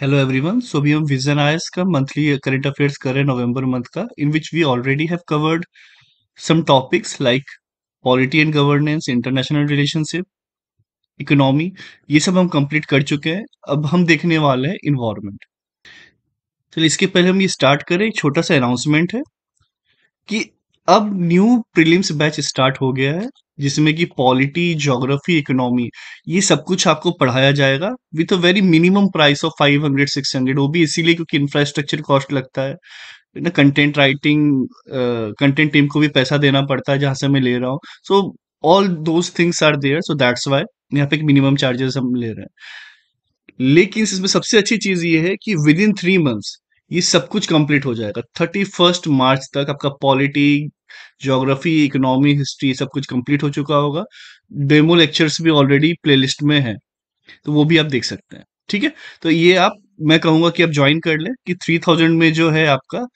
Hello everyone so अभी हम vision आयस का मंथली करंट अफेयर्स कर रहे हैं नवंबर मंथ का in which we already have covered some topics like polity and governance international relationship economy ये सब हम कंप्लीट कर चुके हैं. अब हम देखने वाले हैं इन्वायरमेंट चलिए, इसके पहले हम ये स्टार्ट करें. एक छोटा सा अनाउंसमेंट है कि अब न्यू प्रीलिम्स बैच स्टार्ट हो गया है. जिसमें कि पॉलिटी ज्योग्राफी इकोनॉमी ये सब कुछ आपको पढ़ाया जाएगा with a very minimum price of five hundred six hundred वो भी इसीलिए क्योंकि इंफ्रास्ट्रक्चर कॉस्ट लगता है। ना कंटेंट राइटिंग कंटेंट टीम को भी पैसा देना पड़ता है जहाँ से मैं ले रहा हूँ। So all those things are there so that's why यहाँ पे एक मिनिमम चार्जेस हम ले रहे हैं। लेकिन इसमें सबसे अच्छी चीज़ ये है कि विद इन थ्री मंथ्स ये सब कुछ कंप्लीट हो जाएगा। थर्टी फ़र्स्ट मार्च तक आपका पॉलिटी ज्योग्राफी इकोनॉमी हिस्ट्री सब कुछ कंप्लीट हो चुका होगा। डेमो लेक्चर्स भी ऑलरेडी प्लेलिस्ट में है तो वो भी आप देख सकते हैं, ठीक है? तो ये आप, मैं कहूँगा कि आप ज्वाइन कर ले कि थ्री थाउज़ेंड में जो है आपका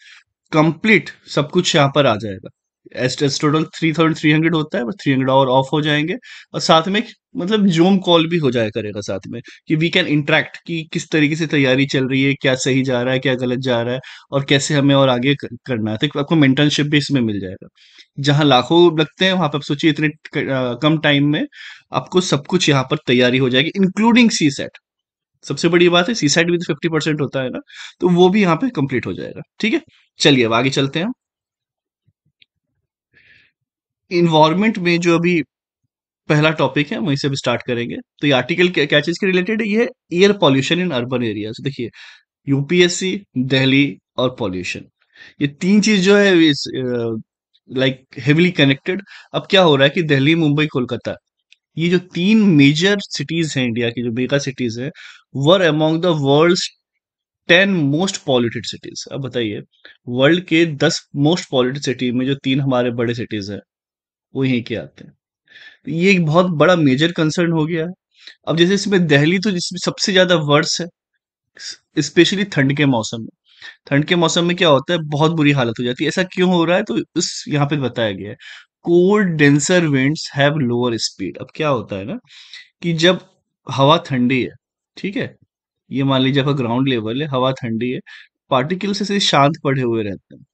कंप्लीट सब कुछ यहाँ पर आ जाएगा। As total three thousand three hundred होता है थ्री हंड्रेड और ऑफ़ हो जाएँगे। और साथ में मतलब जूम कॉल भी हो जाया करेगा साथ में, कि वी कैन इंटरेक्ट कि किस तरीके से तैयारी चल रही है, क्या सही जा रहा है, क्या गलत जा रहा है, और कैसे हमें और आगे करना है। तो आपको मेंटरशिप भी इसमें मिल जाएगा। जहाँ लाखों लगते हैं, वहाँ पर आप सोचिए इतने कम टाइम में आपको सब कुछ यहाँ पर तैयारी हो जाएगी इंक्लूडिंग सी सेट सबसे बड़ी बात है सी सेट भी तो फिफ्टी परसेंट होता है ना तो वो भी यहाँ पे कंप्लीट हो जाएगा। ठीक है? चलिए अब आगे चलते हैं। इन्वायरमेंट में जो अभी पहला टॉपिक है वहीं से भी स्टार्ट करेंगे। तो ये आर्टिकल क्या, चीज़ के रिलेटेड है? ये air pollution in urban areas देखिए यूपीएससी दिल्ली और पॉल्यूशन ये तीन चीज़ जो है लाइक हेविली कनेक्टेड अब क्या हो रहा है कि दिल्ली मुंबई कोलकाता ये जो तीन मेजर सिटीज़ हैं इंडिया की जो मेगा सिटीज़ है were among the world ten most polluted cities अब बताइए वर्ल्ड के दस मोस्ट पॉल्यूटेड सिटी में जो तीन हमारे बड़े सिटीज़ है वो यहीं के आते हैं। तो ये एक बहुत बड़ा मेजर कंसर्न हो गया है। अब जैसे इसमें दहली तो जिसमें सबसे ज़्यादा वर्ष है स्पेशली ठंड के मौसम में। ठंड के मौसम में क्या होता है, बहुत बुरी हालत हो जाती है। ऐसा क्यों हो रहा है? तो इस यहाँ पे बताया गया है। Cold denser winds have lower speed अब क्या होता है ना कि जब हवा ठंडी है, ठीक है? ये मान लीजिए आपका ग्राउंड लेवल है, हवा ठंडी है पार्टिकल्स ऐसे शांत पड़े हुए रहते हैं।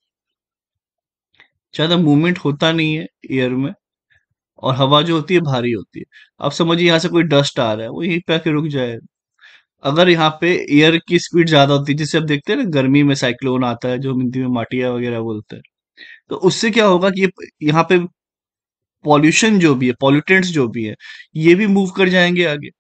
ज़्यादा मूवमेंट होता नहीं है एयर में और हवा जो होती है भारी होती है। अब समझिए यहाँ से कोई डस्ट आ रहा है, वो यहीं पे आके रुक जाएगा अगर यहाँ पे एयर की स्पीड ज़्यादा होती है, जिसे आप देखते हैं ना, गर्मी में साइक्लोन आता है, जो हिंदी में माटिया वगैरह बोलते हैं तो उससे क्या होगा कि यहाँ पे पॉल्यूशन जो भी है पॉल्यूटेंट्स जो भी है, ये भी मूव कर जाएँगे आगे।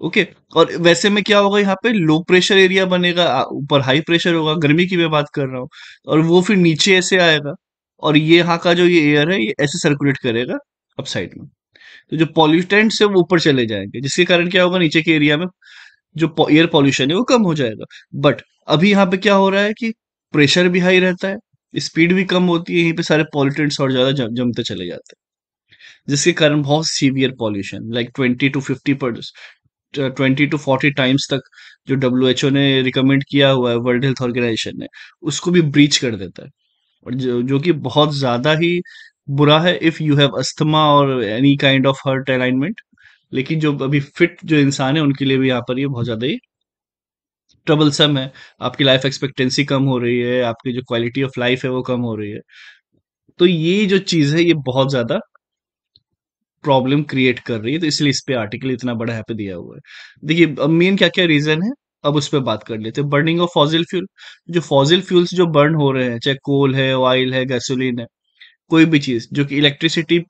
ओके और वैसे में क्या होगा यहाँ पे? लो प्रेशर एरिया बनेगा ऊपर हाई प्रेशर होगा। गर्मी की मैं बात कर रहा हूँ। और वो फिर नीचे ऐसे आएगा। और ये यहाँ का जो ये एयर है, ये ऐसे सर्कुलेट करेगा अप साइड में। तो जो पॉल्यूटेंट्स है, वो ऊपर चले जाएँगे। जिसके कारण क्या होगा? नीचे के एरिया में जो एयर पॉल्यूशन है, वो कम हो जाएगा। बट अभी यहाँ पे क्या हो रहा है कि प्रेशर भी हाई रहता है स्पीड भी कम होती है, यहीं पे सारे पॉल्यूटेंट्स और ज़्यादा जमते चले जाते हैं। जिसके कारण बहुत severe pollution like twenty to fifty twenty to forty times तक जो डब्ल्यू एच ओ ने रिकमेंड किया हुआ है वर्ल्ड हेल्थ ऑर्गेनाइजेशन ने, उसको भी ब्रीच कर देता है। और जो जो कि बहुत ज़्यादा ही बुरा है इफ़ यू हैव अस्थमा और any kind of heart ailment लेकिन जो अभी फिट जो इंसान है, उनके लिए भी यहाँ पर ये बहुत ज़्यादा ही ट्रबलसम है। आपकी लाइफ एक्सपेक्टेंसी कम हो रही है, आपकी जो क्वालिटी ऑफ़ लाइफ है वो कम हो रही है। तो ये जो चीज़ है, ये बहुत ज़्यादा प्रॉब्लम क्रिएट कर रही है तो इसलिए इस पे आर्टिकल इतना बड़ा यहाँ पे दिया हुआ है। देखिए, अब मेन क्या क्या रीजन है, अब उस पर बात कर लेते हैं। बर्निंग ऑफ़ फॉजिल फ्यूल, जो फॉजिल फ्यूल्स जो बर्न हो रहे हैं, चाहे कोल है ऑयल है, गैसोलीन है, कोई भी चीज़, जो कि इलेक्ट्रिसिटी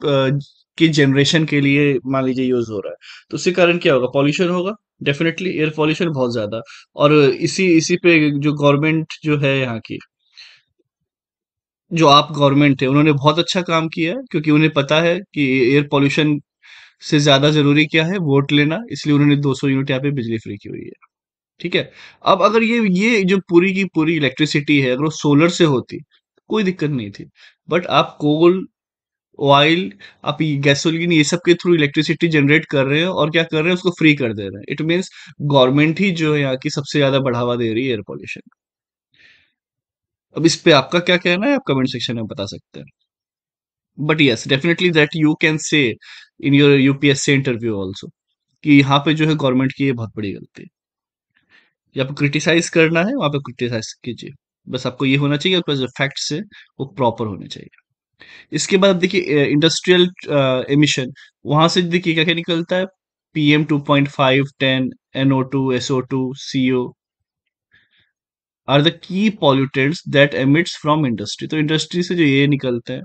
की जनरेशन के लिए मान लीजिए यूज़ हो रहा है तो उसके कारण क्या होगा? पॉल्यूशन होगा, डेफिनेटली एयर पॉल्यूशन बहुत ज़्यादा। और इसी इसी पे जो गवर्नमेंट जो है यहाँ की जो आप गवर्नमेंट है उन्होंने बहुत अच्छा काम किया है, क्योंकि उन्हें पता है कि एयर पॉल्यूशन से ज़्यादा ज़रूरी क्या है, वोट लेना, इसलिए उन्होंने 200 यूनिट यहाँ पे बिजली फ्री की हुई है। ठीक है? अब अगर ये ये जो पूरी की पूरी इलेक्ट्रिसिटी है, अगर वो सोलर से होती, कोई दिक्कत नहीं थी। बट आप कोल ऑयल आप गैसोलीन ये सब के थ्रू इलेक्ट्रिसिटी जनरेट कर रहे हैं और क्या कर रहे हैं, उसको फ्री कर दे रहे हैं। इट मीन्स गवर्नमेंट ही जो है यहाँ की सबसे ज़्यादा बढ़ावा दे रही है एयर पॉल्यूशन अब इस पे आपका क्या कहना है? आप कमेंट सेक्शन में बता सकते हैं। But yes definitely that you can say in your UPSC interview also कि यहाँ पे जो है गवर्नमेंट की ये बहुत बड़ी गलती है। या आपको क्रिटिसाइज करना है, वहाँ पे क्रिटिसाइज कीजिए। बस आपको ये होना चाहिए, आपके पास जो फैक्ट्स है, वो प्रॉपर होने चाहिए। इसके बाद देखिए इंडस्ट्रियल एमिशन वहाँ से देखिए क्या क्या निकलता है? PM two point five ten NO two SO two CO are the key pollutants that emits from industry. तो इंडस्ट्री से जो ये निकलते हैं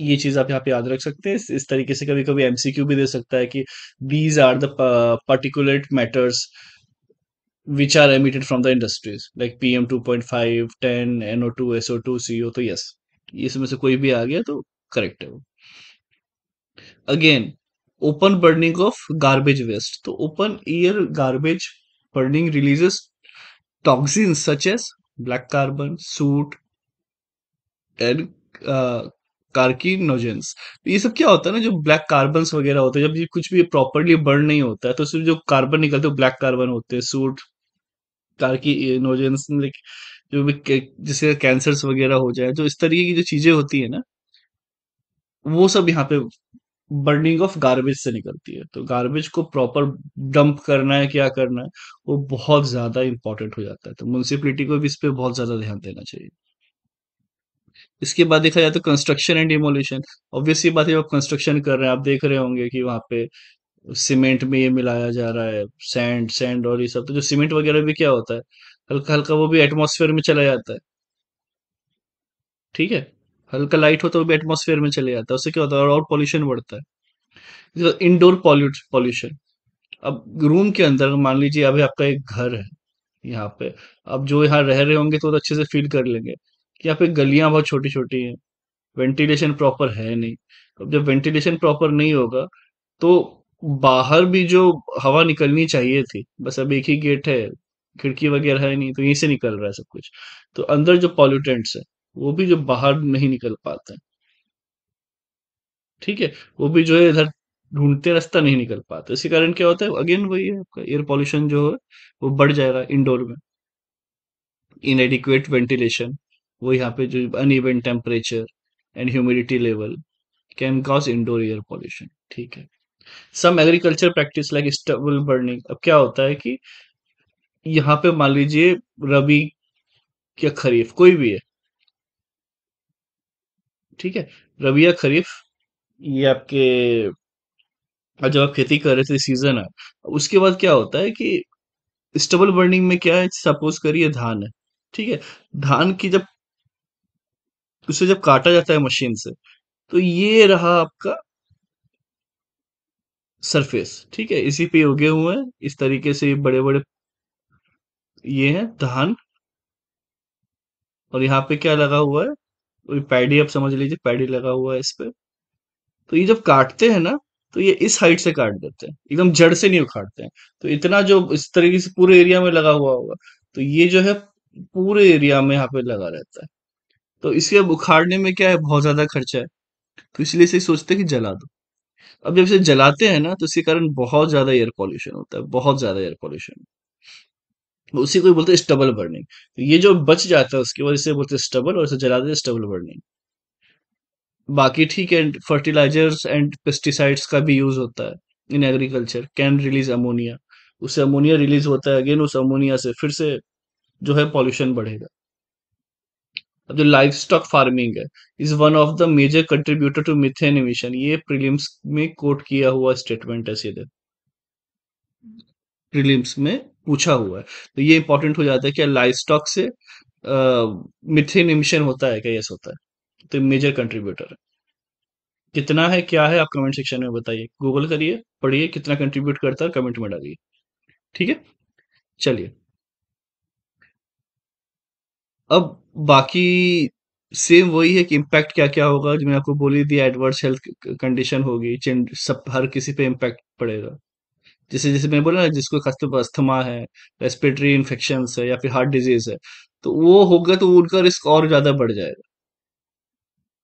ये चीज़ आप यहाँ पे याद रख सकते हैं। इस, तरीके से कभी कभी एमसीक्यू भी दे सकता है कि these are the particulate matters which are emitted from the industries like PM 2.5, 10, NO2, SO2, CO तो यस इसमें से कोई भी आ गया तो करेक्ट है वो। Again open burning of garbage waste तो open air garbage burning releases toxins such as black carbon soot and carcinogens ये सब क्या होता है ना, जो ब्लैक कार्बन वगैरह होते हैं, जब ये कुछ भी प्रॉपरली बर्न नहीं होता है तो सिर्फ़ जो कार्बन निकलते हैं ब्लैक कार्बन होते हैं सूट कार्किनोजेंस लाइक जो भी जिससे कैंसर्स वगैरह हो जाए, जो इस तरीके की जो चीज़ें होती है ना, वो सब यहाँ पे बर्निंग ऑफ़ गार्बेज से निकलती है। तो गार्बेज को प्रॉपर डंप करना है, क्या करना है, वो बहुत ज़्यादा इंपॉर्टेंट हो जाता है। तो म्यूनसिपलिटी को भी इस पर बहुत ज़्यादा ध्यान देना चाहिए। इसके बाद देखा जाए तो कंस्ट्रक्शन एंड डिमोलिशन ऑब्वियसली बात है आप कंस्ट्रक्शन कर रहे हैं, आप देख रहे होंगे कि वहाँ पे सीमेंट में ये मिलाया जा रहा है सैंड सैंड और ये सब। तो जो सीमेंट वगैरह भी क्या होता है हल्का हल्का वो भी एटमोसफेयर में चला जाता है। ठीक है? हल्का लाइट होता है वो भी एटमॉस्फेयर में चले जाता है। उससे क्या होता है? और पॉल्यूशन बढ़ता है। इंडोर पॉल्यूशन अब रूम के अंदर मान लीजिए अभी आपका एक घर है यहाँ पे। अब जो यहाँ रह रहे होंगे तो, तो अच्छे से फील कर लेंगे। कि यहाँ पे गलियाँ बहुत छोटी छोटी हैं वेंटिलेशन प्रॉपर है नहीं। अब जब वेंटिलेशन प्रॉपर नहीं होगा तो बाहर भी जो हवा निकलनी चाहिए थी बस अब एक ही गेट है खिड़की वगैरह है नहीं तो यहीं से निकल रहा है सब कुछ। तो अंदर जो पॉल्यूटेंट्स है वो भी जो बाहर नहीं निकल पाते हैं। ठीक है, वो भी जो है इधर ढूंढते रास्ता नहीं निकल पाते। इसी कारण क्या होता है अगेन वही है आपका एयर पॉल्यूशन जो है, वो बढ़ जाएगा इंडोर में। इनएडिक्वेट वेंटिलेशन वो यहाँ पे जो uneven temperature and humidity level can cause indoor air pollution ठीक है। Some agriculture practice like stubble burning अब क्या होता है कि यहाँ पे मान लीजिए रबी या खरीफ, कोई भी है ठीक है? रबी या खरीफ, ये आपके जब आप खेती कर रहे थे सीज़न है, उसके बाद क्या होता है कि स्टबल बर्निंग में क्या है? सपोज़ करिए धान है, ठीक है? धान की जब, उसे जब काटा जाता है मशीन से तो ये रहा आपका सरफेस ठीक है? इसी पे उगे हुए हैं, इस तरीके से बड़े बड़े ये है धान, और यहाँ पे क्या लगा हुआ है? पैडी आप समझ लीजिए, पैडी लगा हुआ है इस पर तो ये जब काटते हैं ना तो ये इस हाइट से काट देते हैं, एकदम जड़ से नहीं उखाड़ते हैं। तो इतना जो इस तरीके से पूरे एरिया में लगा हुआ होगा तो ये जो है पूरे एरिया में यहाँ पे लगा रहता है। तो इसे अब उखाड़ने में क्या है, बहुत ज़्यादा खर्चा है। तो इसलिए इसे सोचते हैं कि जला दो। अब जब इसे जलाते हैं ना तो इसके कारण बहुत ज़्यादा एयर पॉल्यूशन होता है, बहुत ज़्यादा एयर पॉल्यूशन उसी को बोलते हैं स्टबल बर्निंग तो ये जो बच जाता है, उसके बाद इसे बोलते हैं स्टबल और इसे जला देते स्टबल बर्निंग बाकी ठीक है फर्टिलाइजर्स एंड पेस्टिसाइड्स का भी यूज़ होता है in agriculture can release ammonia उससे अमोनिया रिलीज़ होता है अगेन उस अमोनिया से फिर से जो है पॉल्यूशन बढ़ेगा. अब जो लाइफ स्टॉक फ़ार्मिंग है is one of the major contributor to methane emission ये प्रीलिम्स में कोट किया हुआ स्टेटमेंट है सीधे. प्रीलिम्स में पूछा हुआ है। तो ये इंपॉर्टेंट हो जाता है कि लाइफ स्टॉक से मिथेन इमिशन होता है क्या यस होता है। तो मेजर कंट्रीब्यूटर है। कितना है, क्या है, आप कमेंट सेक्शन में बताइए। गूगल करिए, पढ़िए कितना कंट्रीब्यूट करता है कमेंट में डालिए। ठीक है? चलिए। अब बाकी सेम वही है कि इम्पैक्ट क्या क्या होगा। जो मैं आपको बोली थी एडवर्स हेल्थ कंडीशन होगी सब, हर किसी पे इम्पैक्ट पड़ेगा। जैसे जैसे मैं बोला ना, जिसको खास तौर पर अस्थमा है रेस्पिरेटरी इन्फेक्शन है या फिर हार्ट डिज़ीज़ है तो वो होगा तो उनका रिस्क और ज़्यादा बढ़ जाएगा।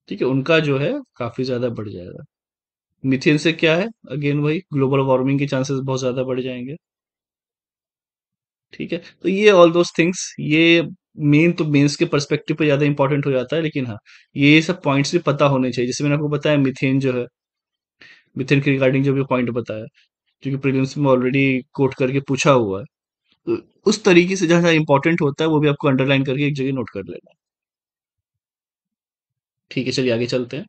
ठीक है, उनका जो है काफ़ी ज़्यादा बढ़ जाएगा। मिथेन से क्या है? अगेन वही ग्लोबल वार्मिंग के चांसेस बहुत ज़्यादा बढ़ जाएँगे। ठीक है तो ये ऑल दोज थिंग्स ये मेन तो मेंस के परस्पेक्टिव पे ज़्यादा इंपॉर्टेंट हो जाता है, लेकिन हाँ ये सब पॉइंट्स भी पता होने चाहिए। जैसे मैंने आपको बताया मिथेन जो है मिथेन के रिगार्डिंग जो भी पॉइंट बताया क्योंकि प्रीलिम्स में ऑलरेडी कोट करके पूछा हुआ है। तो उस तरीके से जहाँ इंपॉर्टेंट होता है, वो भी आपको अंडरलाइन करके एक जगह नोट कर लेना है। ठीक है, चलिए आगे चलते हैं।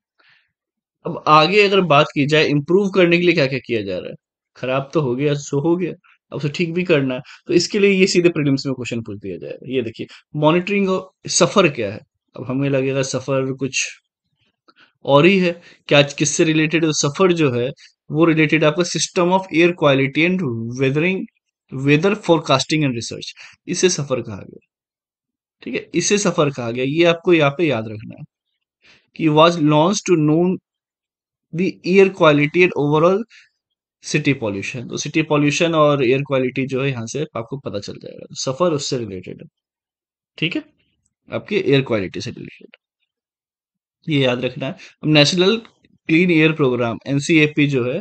अब आगे अगर बात की जाए इम्प्रूव करने के लिए क्या क्या किया जा रहा है? खराब तो हो गया सो हो गया, अब उसे ठीक भी करना है। तो इसके लिए ये सीधे प्रीलिम्स में क्वेश्चन पूछ दिया जाएगा। ये देखिए मॉनिटरिंग सफ़र क्या है? अब हमें लगेगा सफ़र कुछ और ही है क्या किससे रिलेटेड सफ़र जो है, वो रिलेटेड आपका system of air quality and weathering weather forecasting and research इसे सफ़र कहा गया। ठीक है? इसे सफ़र कहा गया। ये आपको यहाँ पे याद रखना है कि was launch to know the air quality and overall city pollution तो सिटी पॉल्यूशन और एयर क्वालिटी जो है, यहाँ से आपको पता चल जाएगा। तो सफ़र उससे रिलेटेड है। ठीक है? आपके एयर क्वालिटी से रिलेटेड ये याद रखना है। अब national clean air programme NCAP जो है,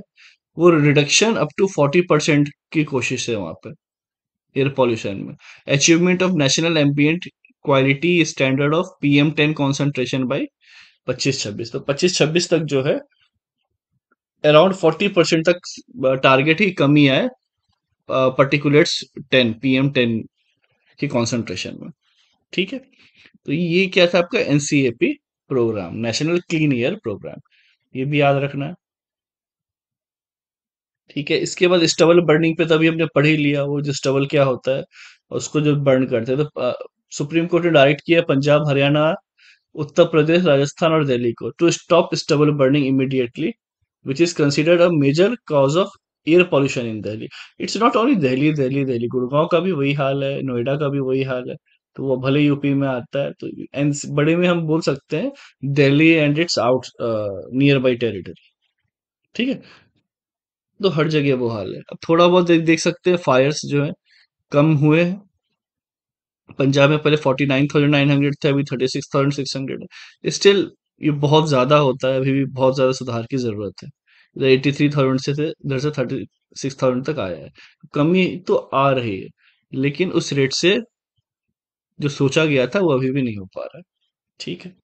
वो reduction up to forty percent की कोशिश है वहाँ पे एयर पॉल्यूशन में। Achievement of national ambient quality standard of PM ten concentration by पच्चीस छब्बीस। तो पच्चीस छब्बीस तक जो है अराउंड फोर्टी परसेंट तक टारगेट ही कमी आए particulates ten P M ten की कॉन्सेंट्रेशन में। ठीक है? तो ये क्या था आपका? NCAP programme national clean air programme ये भी याद रखना। है ठीक है, इसके बाद स्टबल बर्निंग पे तभी हमने पढ़ ही लिया, वो जो स्टबल क्या होता है, उसको जो बर्न करते हैं तो सुप्रीम कोर्ट ने डायरेक्ट किया पंजाब, हरियाणा, उत्तर प्रदेश, राजस्थान और दिल्ली को to stop stubble burning immediately which is considered a major cause of air pollution in Delhi it's not only Delhi Delhi Delhi Gurgaon का भी वही हाल है नोएडा का भी वही हाल है। तो वो भले यूपी में आता है तो एंड बड़े में हम बोल सकते हैं Delhi and its out nearby territory ठीक है? तो हर जगह वो हाल है। अब थोड़ा बहुत देख, देख सकते हैं फायर्स जो है कम हुए हैं। पंजाब में पहले forty nine thousand nine hundred थे अभी thirty six thousand six hundred है। स्टिल ये बहुत ज़्यादा होता है अभी भी बहुत ज़्यादा सुधार की ज़रूरत है। इधर एटी थ्री थाउज़ेंड से थे इधर से थर्टी सिक्स थाउज़ेंड तक आया है। कमी तो आ रही है लेकिन उस रेट से जो सोचा गया था वो अभी भी नहीं हो पा रहा है। ठीक है।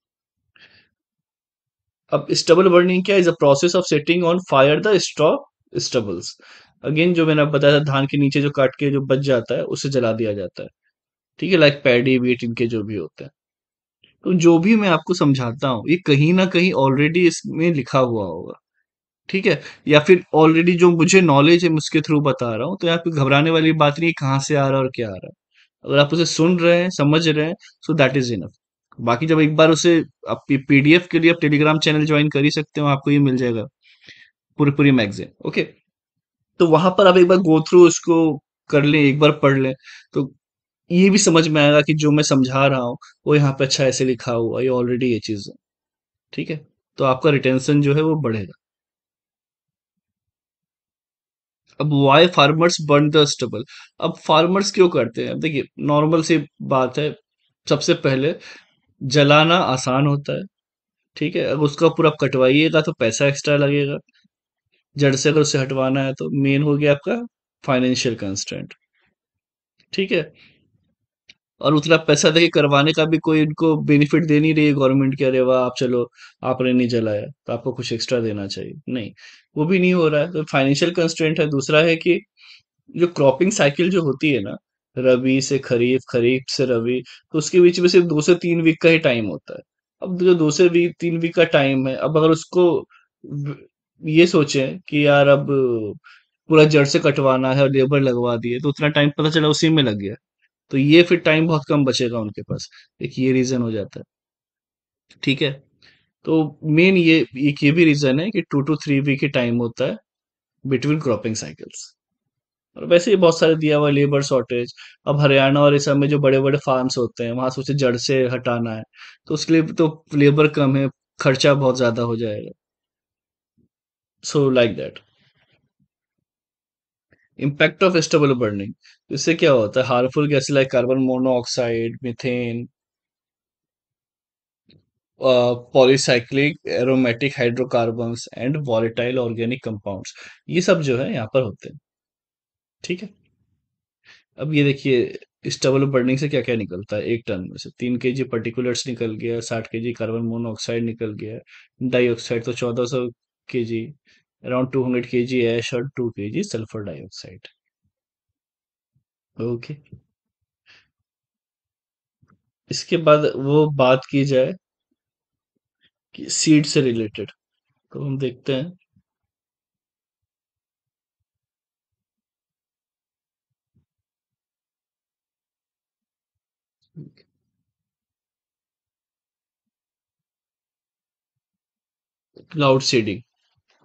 अब स्टबल बर्निंग क्या is a process of setting on fire the straw stubbles again जो मैंने बताया था धान के नीचे जो काट के जो बच जाता है उसे जला दिया जाता है। ठीक है लाइक पैडी वीट इनके जो भी होते हैं। तो जो भी मैं आपको समझाता हूँ ये कहीं ना कहीं ऑलरेडी इसमें लिखा हुआ होगा। ठीक है या फिर ऑलरेडी जो मुझे नॉलेज है मैं उसके थ्रू बता रहा हूँ तो यहाँ पे घबराने वाली बात नहीं कहाँ से आ रहा है और क्या आ रहा है। अगर आप उसे सुन रहे हैं, समझ रहे हैं सो दैट इज़ इनफ बाकी जब एक बार उसे आप पीडीएफ के लिए आप टेलीग्राम चैनल ज्वाइन कर ही सकते हो, आपको ये मिल जाएगा पूरी पूरी मैगजीन ओके तो वहाँ पर आप एक बार गो थ्रू उसको कर लें, एक बार पढ़ लें तो ये भी समझ में आएगा कि जो मैं समझा रहा हूँ, वो यहाँ पे अच्छा ऐसे लिखा हुआ ये ऑलरेडी ये चीज़ है, ठीक है? तो आपका रिटेंशन जो है वो बढ़ेगा। अब why farmers burn the stubble अब फार्मर्स क्यों करते हैं? देखिए नॉर्मल सी बात है, सबसे पहले जलाना आसान होता है, ठीक है? अगर उसका पूरा कटवाइएगा तो पैसा एक्स्ट्रा लगेगा। जड़ से अगर उसे हटवाना है तो मेन हो गया आपका फाइनेंशियल कंस्टेंट ठीक है? और उतना पैसा देके करवाने का भी कोई इनको बेनिफिट दे नहीं रही है गवर्नमेंट के, अरे वाह, आप चलो, आपने नहीं जलाया तो आपको कुछ एक्स्ट्रा देना चाहिए। नहीं, वो भी नहीं हो रहा है तो फाइनेंशियल कंस्ट्रेंट है। दूसरा है कि जो क्रॉपिंग साइकिल जो होती है ना, रबी से खरीफ खरीफ से रबी तो उसके बीच में सिर्फ़ दो से तीन वीक का ही टाइम होता है। अब जो दो से वीक तीन वीक का टाइम है, अब अगर उसको ये सोचे कि यार अब पूरा जड़ से कटवाना है और लेबर लगवा दिए तो उतना टाइम पता चला उसी में लग गया। तो ये फिर टाइम बहुत कम बचेगा उनके पास। एक ये रीजन हो जाता है। ठीक है? तो मेन ये, एक ये भी रीजन है कि टू टू थ्री वीक ही टाइम होता है बिटवीन क्रॉपिंग साइकिल्स और वैसे ही बहुत सारे दिया हुआ लेबर शॉर्टेज अब हरियाणा और सब में जो बड़े बड़े फार्म्स होते हैं, वहाँ से उसे जड़ से हटाना है तो उसके लिए तो लेबर कम है, खर्चा बहुत ज़्यादा हो जाएगा। So like that impact of stubble burning इससे क्या होता है? Harmful gases like carbon monoxide methane polycyclic aromatic hydrocarbons and volatile organic compounds ये सब जो है यहाँ पर होते हैं। ठीक है? अब ये देखिए स्टबल बर्निंग से क्या क्या निकलता है? एक टन में से। तीन के जी पर्टिकुलर्स निकल गया, साठ के जी कार्बन मोनोऑक्साइड निकल गया डाइऑक्साइड तो चौदह सौ के जी around 200 kg ash और 2 kg sulfur dioxide. ओके इसके बाद वो बात की जाए कि सीड से रिलेटेड तो हम देखते हैं। क्लाउड सीडिंग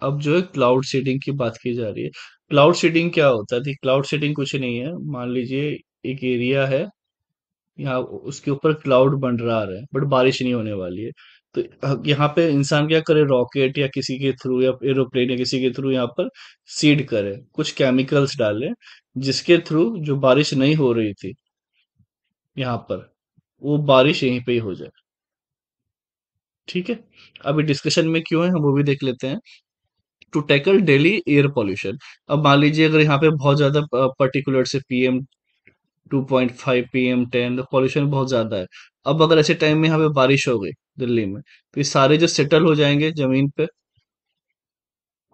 अब जो है क्लाउड सीडिंग की बात की जा रही है। क्लाउड सीडिंग क्या होता है? क्लाउड सीडिंग कुछ नहीं है। मान लीजिए एक एरिया है, यहाँ उसके ऊपर क्लाउड बन रहा है बट बारिश नहीं होने वाली है। तो यहाँ पे इंसान क्या करे? रॉकेट या किसी के थ्रू या एरोप्लेन या किसी के थ्रू यहाँ पर सीड करे, कुछ केमिकल्स डाले, जिसके थ्रू जो बारिश नहीं हो रही थी, यहाँ पर, वो बारिश यहीं पे ही हो जाए। ठीक है? अभी डिस्कशन में क्यों है? हम वो भी देख लेते हैं। To tackle daily air pollution अब मान लीजिए अगर यहाँ पे बहुत ज़्यादा पर्टिकुलर से PM two point five PM ten pollution बहुत ज़्यादा है। अब अगर ऐसे टाइम में यहाँ पे बारिश हो गई दिल्ली में तो ये सारे जो सेटल हो जाएँगे ज़मीन पे,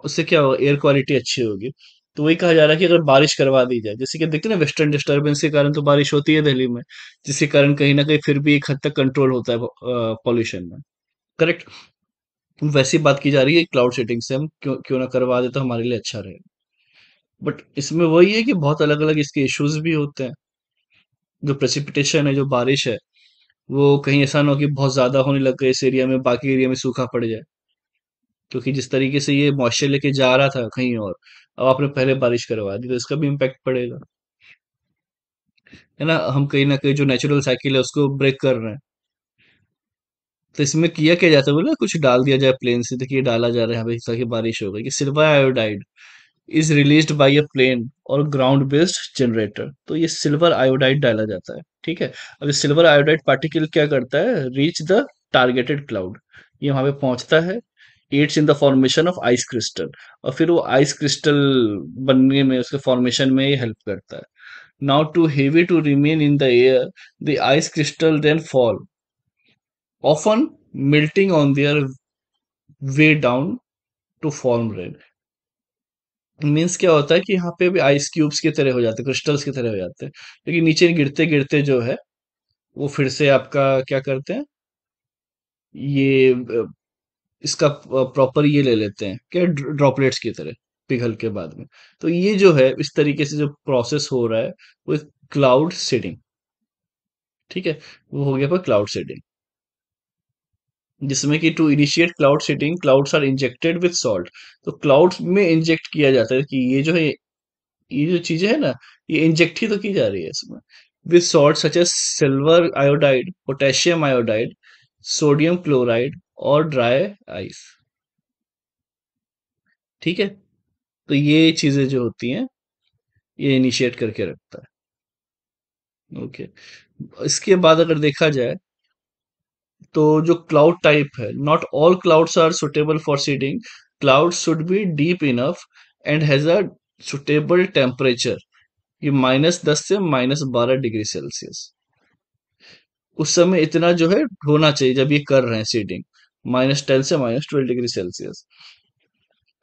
उससे क्या होगा? एयर क्वालिटी अच्छी होगी। तो वही कहा जा रहा है कि अगर बारिश करवा दी जाए, जैसे कि देखते ना वेस्टर्न डिस्टर्बेंस के कारण तो बारिश होती है दिल्ली में, जिसके कारण कहीं ना कहीं फिर भी एक हद तक कंट्रोल होता है पॉल्यूशन में। करेक्ट वैसी बात की जा रही है क्लाउड सेटिंग से, हम क्यों क्यों ना करवा दे तो हमारे लिए अच्छा रहेगा बट इसमें वही है कि बहुत अलग अलग इसके इश्यूज़ भी होते हैं। जो प्रेसिपिटेशन है, जो बारिश है, वो कहीं ऐसा ना हो कि बहुत ज़्यादा होने लग गए इस एरिया में, बाकी एरिया में सूखा पड़ जाए। क्योंकि जिस तरीके से ये मॉइस्चर लेके जा रहा था कहीं और, अब आपने पहले बारिश करवा दी तो इसका भी इम्पैक्ट पड़ेगा। है ना? हम कहीं ना कहीं जो नेचुरल साइकिल है, उसको ब्रेक कर रहे हैं। तो इसमें किया क्या जाता है बोला? कुछ डाल दिया जाए प्लेन से। देखिए डाला जा रहा है। यहाँ पे बारिश हो गई कि silver iodide is released by a plane और ग्राउंड बेस्ड जनरेटर तो ये सिल्वर आयोडाइड डाला जाता है। ठीक है? अब ये सिल्वर आयोडाइड पार्टिकल क्या करता है? रीच द टारगेटेड क्लाउड ये वहाँ पे पहुँचता है। Aids in the formation of ice crystal और फिर वो आइस क्रिस्टल बनने में, उसके फॉर्मेशन में ये हेल्प करता है। Now too heavy to remain in the air the ice crystal then fall often melting on their way down to form rain means क्या होता है कि यहाँ पे भी आइस क्यूब्स की तरह हो जाते हैं क्रिस्टल्स की तरह हो जाते हैं, लेकिन नीचे गिरते गिरते जो है, वो फिर से आपका क्या करते हैं? ये इसका प्रॉपर ये ले लेते हैं, क्या ड्रॉपलेट्स की तरह, पिघल के बाद में। तो ये जो है, इस तरीके से जो प्रोसेस हो रहा है, वो क्लाउड सीडिंग ठीक है? वो हो गया पर क्लाउड सीडिंग जिसमें कि to initiate cloud seeding clouds are injected with salt तो क्लाउड्स में इंजेक्ट किया जाता है कि ये जो है, ये जो चीज़ें है ना, ये इंजेक्ट ही तो की जा रही है इसमें। With salt such as silver iodide potassium iodide sodium chloride और ड्राई आइस ठीक है? तो ये चीज़ें जो होती हैं, ये इनिशिएट करके रखता है। Okay okay. इसके बाद अगर देखा जाए तो जो क्लाउड टाइप है not all clouds are suitable for seeding cloud should be deep enough and has a suitable temperature ये माइनस दस से माइनस बारह डिग्री सेल्सियस उस समय इतना जो है होना चाहिए जब ये कर रहे हैं सीडिंग माइनस टेन से minus twelve degree Celsius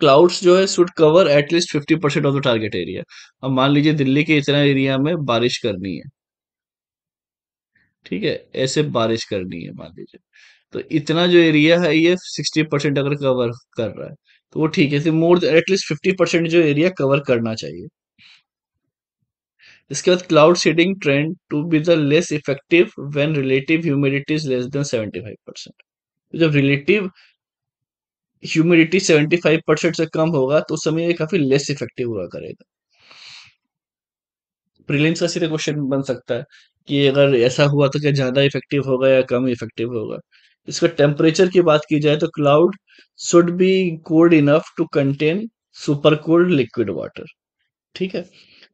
clouds जो है should cover at least fifty percent of the target area अब मान लीजिए दिल्ली के इतना एरिया में बारिश करनी है। ठीक है, ऐसे बारिश करनी है, मान लीजिए। तो इतना जो एरिया है, ये सिक्सटी परसेंट अगर कवर कर रहा है तो वो ठीक है more at least fifty percent जो एरिया कवर करना चाहिए। इसके बाद cloud seeding trend to be the less effective when relative humidity is less than 75 percent जब रिलेटिव ह्यूमिडिटी 75 परसेंट से कम होगा तो उस समय ये काफ़ी लेस इफ़ेक्टिव हुआ करेगा। प्रीलिम्स का सीधे क्वेश्चन बन सकता है। कि अगर ऐसा हुआ तो क्या ज़्यादा इफ़ेक्टिव होगा या कम इफ़ेक्टिव होगा? इसका टेम्परेचर की बात की जाए तो cloud should be cold enough to contain super cold liquid water ठीक है?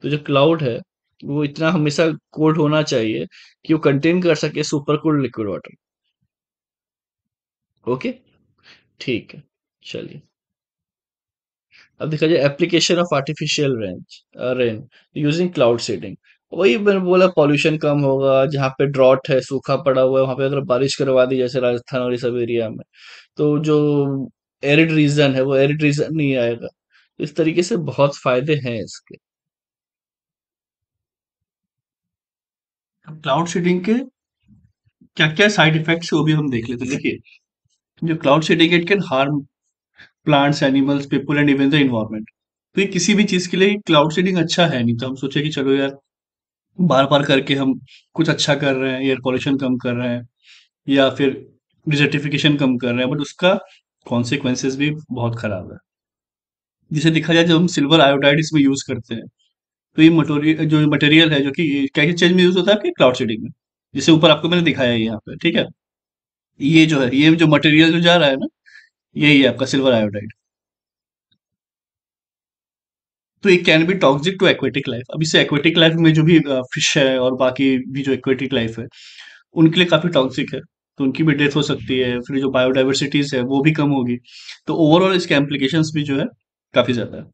तो जो क्लाउड है, वो इतना हमेशा कोल्ड होना चाहिए कि वो कंटेन कर सके super cold liquid water okay ठीक है, चलिए। अब देखा जाए application of artificial range rain using cloud seeding वही मैंने बोला पॉल्यूशन कम होगा, जहाँ पे ड्रॉट है, सूखा पड़ा हुआ है, वहाँ पे अगर बारिश करवा दी, जैसे राजस्थान और सब एरिया में तो जो एरिड रीजन है, वो एरिड रीजन नहीं आएगा। तो इस तरीके से बहुत फ़ायदे हैं इसके। क्लाउड सीडिंग के क्या क्या साइड इफेक्ट्स वो भी हम देख लेते हैं। देखिए, जो cloud seeding it can harm plants animals people and even the environment तो ये किसी भी चीज़ के लिए क्लाउड सीडिंग अच्छा है नहीं तो हम सोचे कि चलो यार बार बार करके हम कुछ अच्छा कर रहे हैं एयर पॉल्यूशन कम कर रहे हैं, या फिर डिजर्टिफिकेशन कम कर रहे हैं बट उसका कॉन्सिक्वेंसेस भी बहुत खराब है। जिसे देखा जाए, जब हम सिल्वर आयोडाइड इसमें यूज़ करते हैं तो ये मटेरियल जो मटेरियल है, जो कि क्या चीज़ में यूज़ होता है आपके क्लाउड सीडिंग में, जिसे ऊपर आपको मैंने दिखाया है यहाँ पे, ठीक है? ये जो है, ये जो मटेरियल जो जा रहा है ना, यही है आपका सिल्वर आयोडाइड तो ये can be toxic to aquatic life अब इससे एक्वेटिक लाइफ में जो भी फ़िश है और बाकी भी जो एक्वेटिक लाइफ है, उनके लिए काफ़ी टॉक्सिक है। तो उनकी भी डेथ हो सकती है, फिर जो बायोडाइवर्सिटीज है, वो भी कम होगी। तो ओवरऑल इसके एम्प्लीकेशन भी जो है, काफ़ी ज़्यादा है।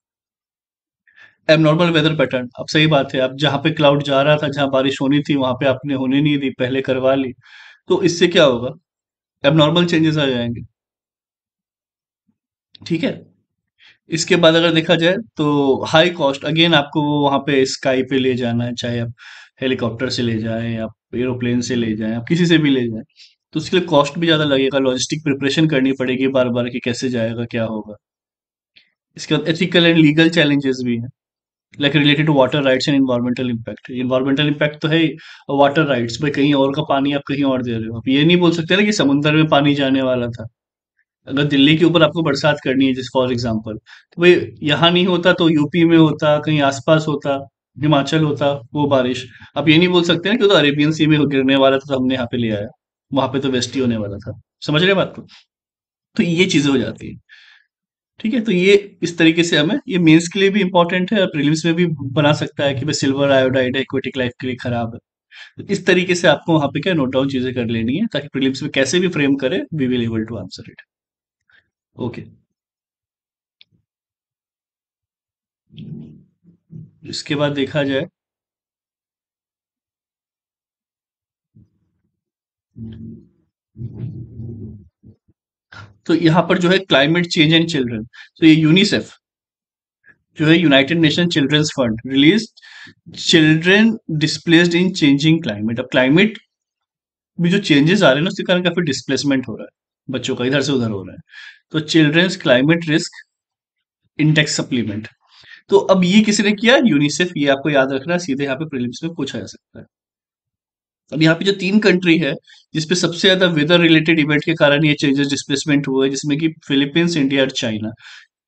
एबनॉर्मल वेदर पैटर्न अब सही बात है। अब जहाँ पे क्लाउड जा रहा था, जहाँ बारिश होनी थी, वहाँ पे आपने होने नहीं दी, पहले करवा ली। तो इससे क्या होगा? एबनॉर्मल चेंजेस आ जाएँगे। ठीक है? इसके बाद अगर देखा जाए तो हाई कॉस्ट अगेन आपको वहाँ पे स्काई पे ले जाना है, चाहे आप हेलीकॉप्टर से ले जाएँ आप एरोप्लेन से ले जाएँ, आप किसी से भी ले जाएँ तो उसके लिए कॉस्ट भी ज़्यादा लगेगा लॉजिस्टिक प्रिपरेशन करनी पड़ेगी बार बार कि कैसे जाएगा, क्या होगा। इसके बाद एथिकल एंड लीगल चैलेंजेस भी हैं like related to water rights and environmental impact environmental impact तो है वाटर राइट्स भाई कहीं और का पानी आप कहीं और दे रहे हो। आप ये नहीं बोल सकते ना कि समुद्र में पानी जाने वाला था। अगर दिल्ली के ऊपर आपको बरसात करनी है, जिस फॉर एग्ज़ाम्पल तो भाई यहाँ नहीं होता तो यूपी में होता, कहीं आसपास होता, हिमाचल होता, वो बारिश। आप ये नहीं बोल सकते ना कि तो अरेबियन सी में गिरने वाला था तो हमने यहाँ पे ले आया। वहाँ पे तो वेस्ट ही होने वाला था। समझ रहे बात को? तो ये चीज़ें हो जाती है। ठीक है तो ये इस तरीके से हमें, ये मेंस के लिए भी इंपॉर्टेंट है और प्रीलिम्स में भी बना सकता है कि भाई सिल्वर आयोडाइड एक्वेटिक लाइफ के लिए खराब है। तो इस तरीके से आपको वहाँ पे क्या नोट डाउन चीज़ें कर लेनी है, ताकि प्रीलिम्स में कैसे भी फ्रेम करे we will able to answer it okay इसके बाद देखा जाए। तो यहाँ पर जो है क्लाइमेट चेंज एंड चिल्ड्रन तो ये यूनिसेफ जो है United Nation children's fund release children displaced in changing climate अब क्लाइमेट में जो चेंजेस आ रहे हैं ना, उसके कारण काफ़ी डिस्प्लेसमेंट हो रहा है। बच्चों का, इधर से उधर हो रहा है। तो children's climate risk index supplement तो अब ये किसी ने किया? यूनिसेफ ये आपको याद रखना है सीधे यहाँ पे प्रीलिम्स में पूछा जा सकता है। अब यहाँ पे जो तीन कंट्री है, जिसपे सबसे ज़्यादा वेदर रिलेटेड इवेंट के कारण ये चेंजेस डिस्प्लेसमेंट हुए, जिसमें कि फिलीपींस इंडिया और चाइना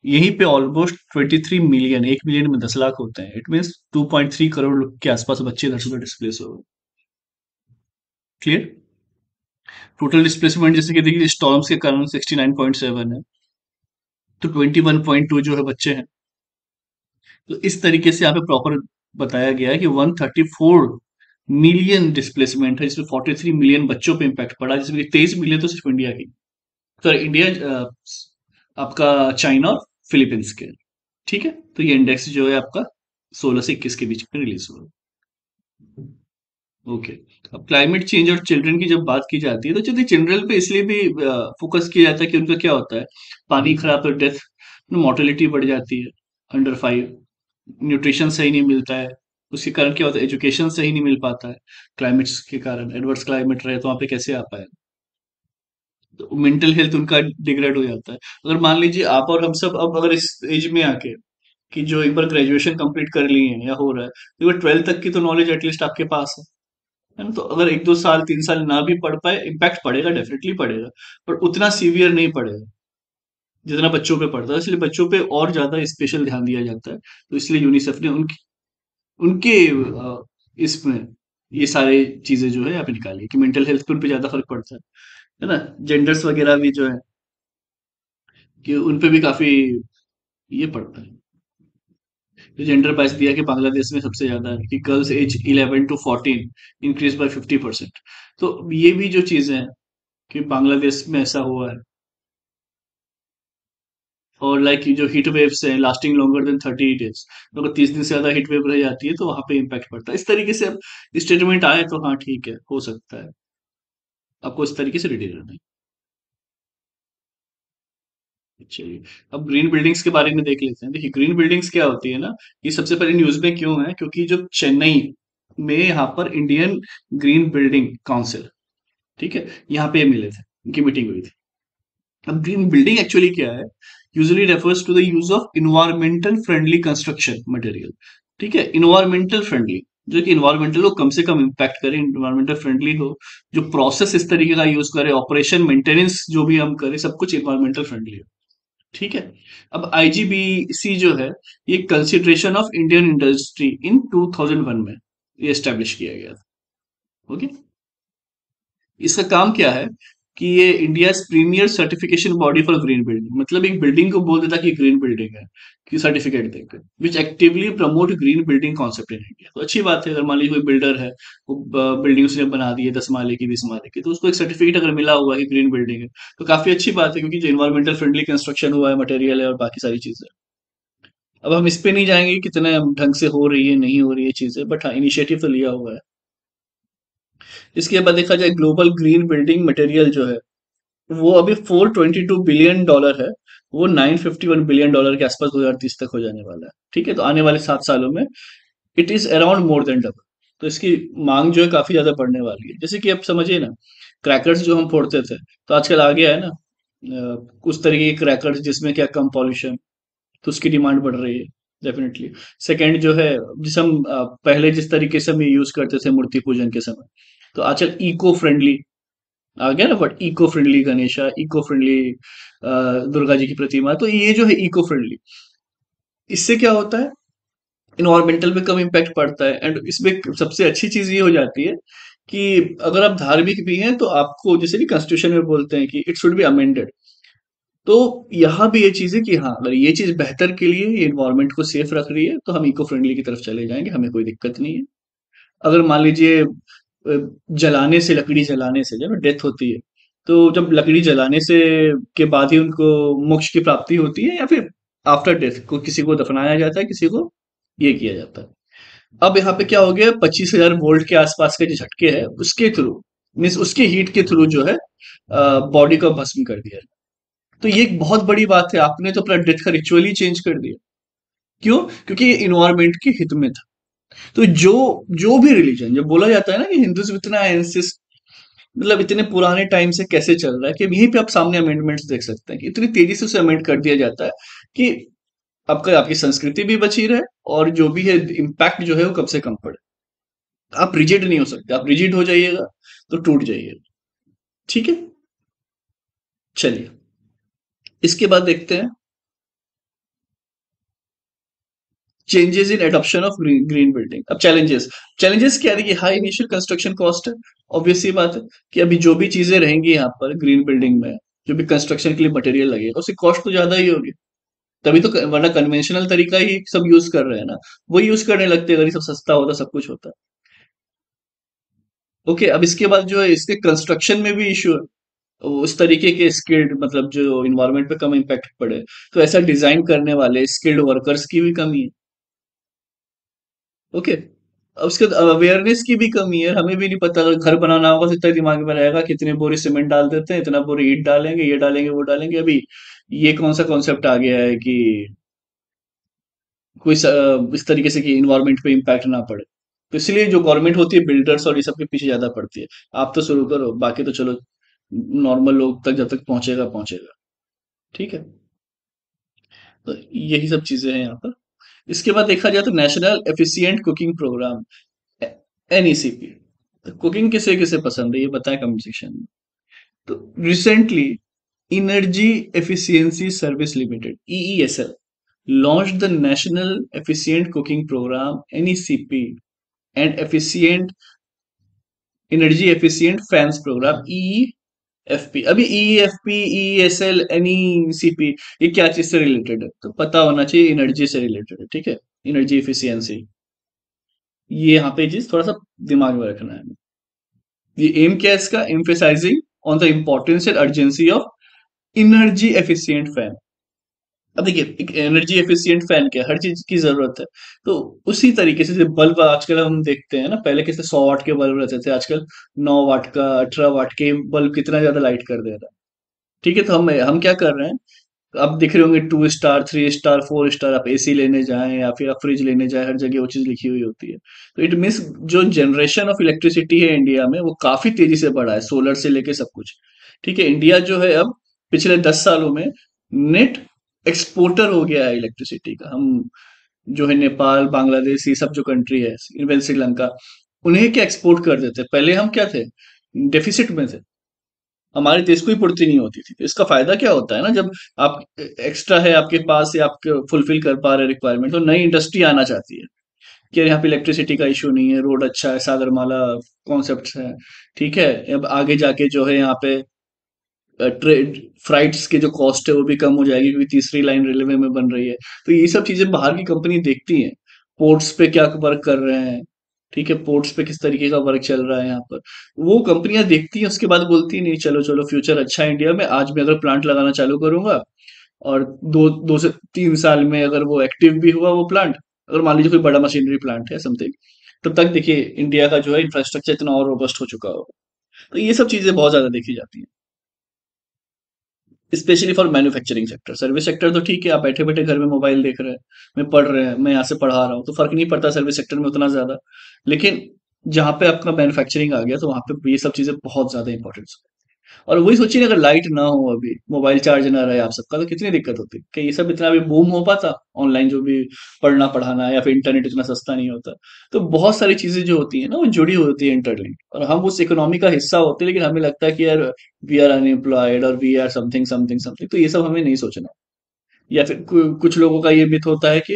यहीं पे ऑलमोस्ट 23 मिलियन एक मिलियन में दस लाख होते हैं। इट मीन 2.3 करोड़ के आसपास बच्चे इधर से डिस्प्लेस हो गए क्लियर टोटल डिस्प्लेसमेंट जैसे कि देखिए स्टॉर्म्स के कारण 69.7 है। तो 21.2 जो है बच्चे हैं। तो इस तरीके से यहाँ पे प्रॉपर बताया गया है कि 134 मिलियन डिस्प्लेसमेंट है, जिसमें 43 मिलियन बच्चों पे इम्पैक्ट पड़ा, जिसमें तेईस मिलियन तो सिर्फ़ इंडिया की। सॉरी इंडिया आपका चाइना और फिलीपींस के। ठीक है? तो ये इंडेक्स जो है आपका 16 से 21 के बीच में रिलीज़ हुआ। Okay okay. अब क्लाइमेट चेंज और चिल्ड्रन की जब बात की जाती है तो चलिए चिल्ड्रन पे इसलिए भी फोकस किया जाता है कि उनका क्या होता है? पानी खराब तो डेथ मोर्टेलिटी बढ़ जाती है अंडर फाइव न्यूट्रिशन सही नहीं मिलता है उसके कारण क्या होता है? एजुकेशन सही नहीं मिल पाता है क्लाइमेट के कारण एडवर्स क्लाइमेट रहे तो वहाँ पे कैसे आ पाए? तो मेंटल हेल्थ उनका डिग्रेड हो जाता है। अगर मान लीजिए आप और हम सब अब अगर इस एज में आके कि जो एक बार ग्रेजुएशन कंप्लीट कर लिए हैं या हो रहा है तो ट्वेल्थ तक की तो नॉलेज एटलीस्ट आपके पास है। है ना? तो अगर एक दो साल, तीन साल ना भी पढ़ पाए इम्पैक्ट पड़ेगा डेफिनेटली पड़ेगा, पर उतना सीवियर नहीं पड़ेगा, जितना बच्चों पे पड़ता है। इसलिए बच्चों पे और ज़्यादा स्पेशल ध्यान दिया जाता है। तो इसलिए यूनिसेफ ने उनकी, उनके इसमें ये सारे चीज़ें जो है यहाँ निकाली कि मेंटल हेल्थ पे ज़्यादा फ़र्क पड़ता है है ना? जेंडर्स वगैरह भी जो है, कि उन पे भी काफ़ी ये पड़ता है। तो जेंडर बाइस दिया कि बांग्लादेश में सबसे ज़्यादा है, कि girls age 11 to 14 increase by 50 percent तो ये भी जो चीज़ें हैं कि बांग्लादेश में ऐसा हुआ है। और लाइक जो हीट वेव्स हैं lasting longer than thirty days अगर तीस दिन से ज़्यादा हीट वेव रह जाती है तो वहाँ पे इम्पैक्ट पड़ता है। इस तरीके से अब स्टेटमेंट आए तो हाँ ठीक है, हो सकता है। आपको इस तरीके से रेडी रहना है। चलिए, अब ग्रीन बिल्डिंग्स के बारे में देख लेते हैं। देखिए ग्रीन बिल्डिंग्स क्या होती है ना, ये सबसे पहले न्यूज़ में क्यों है? क्योंकि जो चेन्नई में यहाँ पर इंडियन ग्रीन बिल्डिंग काउंसिल ठीक है, यहाँ पे मिले थे उनकी मीटिंग हुई थी। अब ग्रीन बिल्डिंग एक्चुअली क्या है? Usually refers to the use of environmental friendly construction material ठीक है? इन्वायरमेंटल फ्रेंडली जो कि इन्वायरमेंटल को कम से कम इम्पैक्ट करे इन्वायरमेंटल फ्रेंडली हो, जो प्रोसेस इस तरीके का यूज़ करे ऑपरेशन मेंटेनेंस जो भी हम करें, सब कुछ इन्वायरमेंटल फ्रेंडली हो। ठीक है? अब आईजीबीसी जो है, ये consideration of Indian industry in 2001 में ये एस्टेब्लिश किया गया था। ओके इसका काम क्या है? कि ये India premier certification body for green building मतलब एक बिल्डिंग को बोल देता कि ग्रीन बिल्डिंग है, कि सर्टिफिकेट देकर which actively promote green building concept in India तो अच्छी बात है, अगर मान लीजिए कोई बिल्डर है, वो बिल्डिंग उसने बना दी है, दस माले की, बीस माले की तो उसको एक सर्टिफिकेट अगर मिला हुआ है कि ग्रीन बिल्डिंग है तो काफ़ी अच्छी बात है, क्योंकि जो इन्वायरमेंटल फ्रेंडली कंस्ट्रक्शन हुआ है मटेरियल है और बाकी सारी चीज़ें अब हम इस पे नहीं जाएँगे कितने ढंग से हो रही है, नहीं हो रही है चीज़ें बट हाँ इनिशिएटिव तो लिया हुआ है। इसके बाद देखा जाए ग्लोबल ग्रीन बिल्डिंग मटेरियल जो है, वो अभी 422 बिलियन डॉलर है, वो 951 बिलियन डॉलर के आसपास 2030 तक हो जाने वाला है, ठीक है? तो आने वाले सात सालों में it is around more than double तो इसकी मांग जो है काफ़ी ज़्यादा बढ़ने वाली है। जैसे कि आप समझिए ना क्रैकर्स जो हम फोड़ते थे तो आजकल आ गया है ना कुछ तरीके के क्रैकर्स जिसमें क्या कम पॉल्यूशन तो उसकी डिमांड बढ़ रही है डेफिनेटली सेकेंड जो है, जिस हम पहले जिस तरीके से हम यूज़ करते थे मूर्ति पूजन के समय तो आजकल इको फ्रेंडली आ गया ना but eco friendly Ganesha eco friendly Durga ji की प्रतिमा तो ये जो है इको फ्रेंडली इससे क्या होता है? इन्वायरमेंटल पे कम इम्पैक्ट पड़ता है एंड इसमें सबसे अच्छी चीज़ ये हो जाती है कि अगर आप धार्मिक भी हैं तो आपको जैसे कि कॉन्स्टिट्यूशन में बोलते हैं कि इट शुड बी अमेंडेड तो यहाँ भी ये चीज़ है कि हाँ अगर ये चीज़ बेहतर के लिए ये इन्वायरमेंट को सेफ़ रख रही है तो हम इको फ्रेंडली की तरफ़ चले जाएँगे, हमें कोई दिक्कत नहीं है। अगर मान लीजिए जलाने से, लकड़ी जलाने से जब डेथ होती है तो जब लकड़ी जलाने से के बाद ही उनको मोक्ष की प्राप्ति होती है या फिर आफ्टर डेथ को किसी को दफनाया जाता है, किसी को ये किया जाता है। अब यहाँ पे क्या हो गया, पच्चीस हज़ार वोल्ट के आसपास के जो झटके है, उसके थ्रू मीन्स उसके हीट के थ्रू जो है बॉडी को भस्म कर दिया तो ये एक बहुत बड़ी बात है, आपने तो अपना डेथ का रिचुअल ही चेंज कर दिया। क्यों? क्योंकि ये इन्वायरमेंट के हित में था। तो जो जो भी रिलीजन जब बोला जाता है ना कि हिंदुज्म इतना एंसिस्ट मतलब इतने पुराने टाइम से कैसे चल रहा है कि यहीं पे आप सामने अमेंडमेंट्स देख सकते हैं कि इतनी तेज़ी से उसे अमेंड कर दिया जाता है कि आपका, आपकी संस्कृति भी बची रहे और जो भी है इम्पैक्ट जो है वो कम से कम पड़े। आप रिजिड नहीं हो सकते, आप रिजिड हो जाइएगा तो टूट जाइएगा। ठीक है? चलिए। इसके बाद देखते हैं। Changes in adoption of green building अब चैलेंजेस चैलेंजेस क्या है? हाई इनिशियल कंस्ट्रक्शन कॉस्ट है ऑब्वियसली बात है कि अभी जो भी चीज़ें रहेंगी यहाँ पर ग्रीन बिल्डिंग में, जो भी कंस्ट्रक्शन के लिए मटेरियल लगेगा उसकी कॉस्ट तो ज़्यादा ही होगी। तभी तो वरना कन्वेंशनल तरीका ही सब यूज़ कर रहे हैं ना। वो यूज़ करने लगते अगर सब सस्ता होता, सब कुछ होता। ओके अब इसके बाद जो है, इसके कंस्ट्रक्शन में भी इश्यू है। उस तरीके के स्किल्ड मतलब जो इन्वायरमेंट पे कम इम्पैक्ट पड़े। तो ऐसा डिज़ाइन करने वाले स्किल्ड वर्कर्स की भी कमी है। ओके उसके अवेयरनेस की भी कमी है, हमें भी नहीं पता, अगर घर बनाना होगा तो इतना दिमाग में रहेगा कितने बोरी सीमेंट डाल देते हैं, इतना बोरी ईट डालेंगे, ये डालेंगे, वो डालेंगे। अभी ये कौन सा कॉन्सेप्ट आ गया है कि कोई इस तरीके से कि इन्वायरमेंट पे इम्पैक्ट ना पड़े। तो इसलिए जो गवर्नमेंट होती है बिल्डर्स और ये सब के पीछे ज़्यादा पड़ती है। आप तो शुरू करो, बाकी तो चलो नॉर्मल लोग तक जब तक पहुंचेगा पहुंचेगा। ठीक है? तो यही सब चीज़ें हैं यहाँ पर। इसके बाद देखा जाए तो national efficient cooking program NECP तो कुकिंग किसे किसे पसंद है, ये बताएँ कमेंट सेक्शन में। तो recently energy efficiency service limited EESL launch the national efficient cooking program NECP and efficient energy efficient fans program E F P अभी E F P E S L N E C P ये क्या चीज़ से related है? तो पता होना चाहिए energy से रिलेटेड है, ठीक है? एनर्जी एफिशियंसी ये यहाँ पे चीज़ थोड़ा सा दिमाग में रखना है। ये एम क्या है इसका? Emphasizing on the importance and urgency of energy efficient fan अब देखिए, एक एनर्जी एफिशिएंट फ़ैन क्या हर चीज़ की ज़रूरत है। तो उसी तरीके से बल्ब आजकल हम देखते हैं ना, पहले कैसे सौ वाट के बल्ब रहते थे, आजकल नौ वाट का, अठारह वाट के बल्ब कितना ज़्यादा लाइट कर दे रहा है। ठीक है तो हम हम क्या कर रहे हैं? आप दिख रहे होंगे two star three star four star आप एसी लेने जाएँ या फिर आप फ्रिज लेने जाएँ, हर जगह वो चीज़ लिखी हुई होती है। तो इट मीन्स जो जनरेशन ऑफ़ इलेक्ट्रिसिटी है इंडिया में, वो काफ़ी तेज़ी से बढ़ा है सोलर से लेके सब कुछ। ठीक है इंडिया जो है अब पिछले दस सालों में नेट एक्सपोर्टर हो गया है इलेक्ट्रिसिटी का। हम जो है नेपाल, बांग्लादेश, ये सब जो कंट्री है इवन श्रीलंका, उन्हें क्या एक्सपोर्ट कर देते पहले हम क्या थे? डेफिसिट में थे। हमारे देश को ही पूर्ति नहीं होती थी। तो इसका फ़ायदा क्या होता है ना? जब आप एक्स्ट्रा है आपके पास, या आपके फुलफिल कर पा रहे रिक्वायरमेंट तो नई इंडस्ट्री आना चाहती है कि यहाँ पे इलेक्ट्रिसिटी का इशू नहीं है रोड अच्छा है, सागरमाला कॉन्सेप्ट है, ठीक है? अब आगे जाके जो है यहाँ पे ट्रेड फ्राइट्स के जो कॉस्ट है वो भी कम हो जाएगी क्योंकि तीसरी लाइन रेलवे में बन रही है। तो ये सब चीज़ें बाहर की कंपनी देखती हैं। पोर्ट्स पे क्या वर्क कर रहे हैं, ठीक है? पोर्ट्स पे किस तरीके का वर्क चल रहा है यहाँ पर। वो कंपनियाँ देखती हैं, उसके बाद बोलती है नहीं, चलो चलो, फ्यूचर अच्छा है इंडिया में, आज मैं अगर प्लांट लगाना चालू करूँगा और दो दो से तीन साल में अगर वो एक्टिव भी हुआ वो प्लांट, अगर मान लीजिए कोई बड़ा मशीनरी प्लांट है, समथिंग, तब तक देखिए, इंडिया का जो है इंफ्रास्ट्रक्चर इतना और रोबस्ट हो चुका होगा। तो ये सब चीज़ें बहुत ज़्यादा देखी जाती हैं। Specially for manufacturing sector service sector तो ठीक है, आप बैठे बैठे घर में मोबाइल देख रहे हैं, मैं पढ़ रहे हैं, मैं यहाँ से पढ़ा रहा हूँ तो फ़र्क नहीं पड़ता सर्विस सेक्टर में उतना ज़्यादा। लेकिन जहाँ पे आपका मैन्युफैक्चरिंग आ गया तो वहाँ पे ये सब चीज़ें बहुत ज़्यादा इंपॉर्टेंट और वही सोचिए अगर लाइट ना हो अभी मोबाइल चार्ज ना रहे आप सबका तो कितनी दिक्कत होती? कि ये सब इतना भी बूम हो पाता? ऑनलाइन जो भी पढ़ना, पढ़ाना या फिर इंटरनेट इतना सस्ता नहीं होता। तो बहुत सारी चीज़ें जो होती है ना, वो जुड़ी होती है इंटरनेट और हम उस इकोनॉमी का हिस्सा होते हैं, लेकिन हमें लगता है कि यार वी आर अनएम्प्लॉयड और we are something something something तो ये सब हमें नहीं सोचना। या फिर कुछ लोगों का ये मिथ होता है कि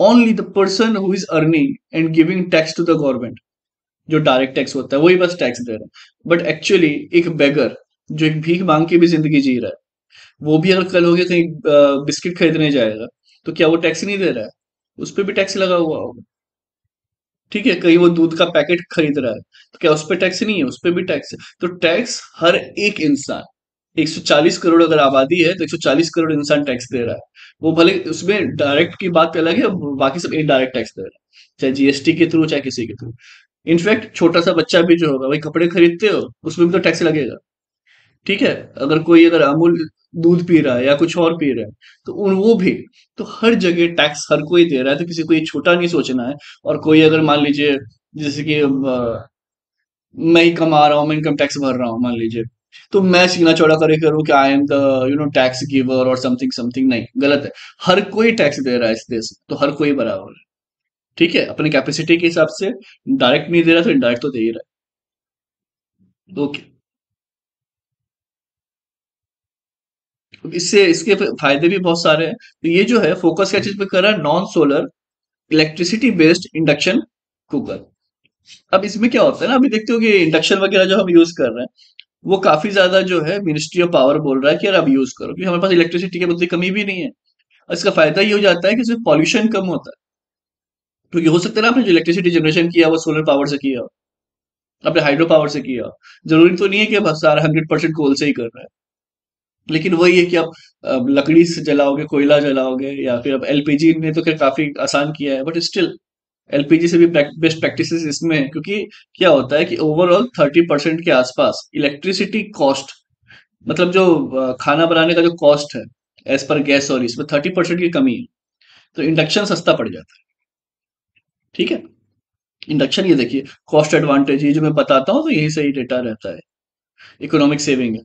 only the person who is earning and giving tax to the government जो डायरेक्ट टैक्स होता है, वही बस टैक्स दे रहा है। बट एक्चुअली एक बेगर जो एक भीख मांग के भी ज़िंदगी जी रहा है, वो भी अगर कल हो गया कहीं बिस्किट खरीदने जाएगा तो क्या वो टैक्स नहीं दे रहा है? उस पर भी टैक्स लगा हुआ होगा। ठीक है, कहीं वो दूध का पैकेट खरीद रहा है तो क्या उस पर टैक्स नहीं है? उस पर भी टैक्स है। तो टैक्स हर एक इंसान 140 करोड़ अगर आबादी है तो 140 करोड़ इंसान टैक्स दे रहा है। वो भले उसमें डायरेक्ट की बात अलग है, बाकी सब इनडायरेक्ट टैक्स दे रहा है। चाहे जीएसटी के थ्रू चाहे किसी के थ्रू इनफैक्ट छोटा सा बच्चा भी जो होगा, वही कपड़े खरीदते हो, उसमें भी तो टैक्स लगेगा। ठीक है? अगर कोई अगर अमूल दूध पी रहा है या कुछ और पी रहा है तो उन, वो भी तो हर जगह टैक्स हर कोई दे रहा है तो किसी को ये छोटा नहीं सोचना है। और कोई अगर मान लीजिए, जैसे कि मैं ही कमा रहा हूँ, मैं इनकम टैक्स भर रहा हूँ, मान लीजिए तो मैं सीना चौड़ा करे करूँ कि I am the you know tax giver और समथिंग समथिंग नहीं, गलत है। हर कोई टैक्स दे रहा है इस देश तो हर कोई बराबर है। ठीक है, अपने कैपेसिटी के हिसाब से डायरेक्ट नहीं दे रहा तो इनडायरेक्ट तो दे ही रहा है। ओके इससे, इसके फ़ायदे भी बहुत सारे हैं। तो ये जो है फोकस क्या चीज़ पे कर रहा है? Non solar electricity based induction cooker अब इसमें क्या होता है ना, अभी देखते हो कि इंडक्शन वगैरह जो हम यूज़ कर रहे हैं, वो काफ़ी ज़्यादा जो है मिनिस्ट्री ऑफ़ पावर बोल रहा है कि यार अब यूज़ करो, क्योंकि हमारे पास इलेक्ट्रिसिटी की बहुत कमी भी नहीं है। इसका फ़ायदा ये हो जाता है कि इसमें पॉल्यूशन कम होता है। क्योंकि हो सकता है ना आपने जो इलेक्ट्रिसिटी जनरेशन किया, वो सोलर पावर से किया। आपने हाइड्रो पावर से किया। ज़रूरी तो नहीं है कि आप सारा हंड्रेड परसेंट कोल से ही कर रहे हैं। लेकिन वही है कि आप लकड़ी से जलाओगे, कोयला जलाओगे, या फिर अब एलपीजी ने तो खैर काफ़ी आसान किया है बट स्टिल एलपीजी से भी बेस्ट प्रैक्टिस इसमें है। क्योंकि क्या होता है कि ओवरऑल थर्टी परसेंट के आसपास इलेक्ट्रिसिटी कॉस्ट मतलब जो खाना बनाने का जो कॉस्ट है एज पर गैस और इसमें थर्टी परसेंट की कमी है तो इंडक्शन सस्ता पड़ जाता है। ठीक है? इंडक्शन ये देखिए कॉस्ट एडवांटेज ये जो मैं बताता हूँ तो यही सही डेटा रहता है। इकोनॉमिक सेविंग है।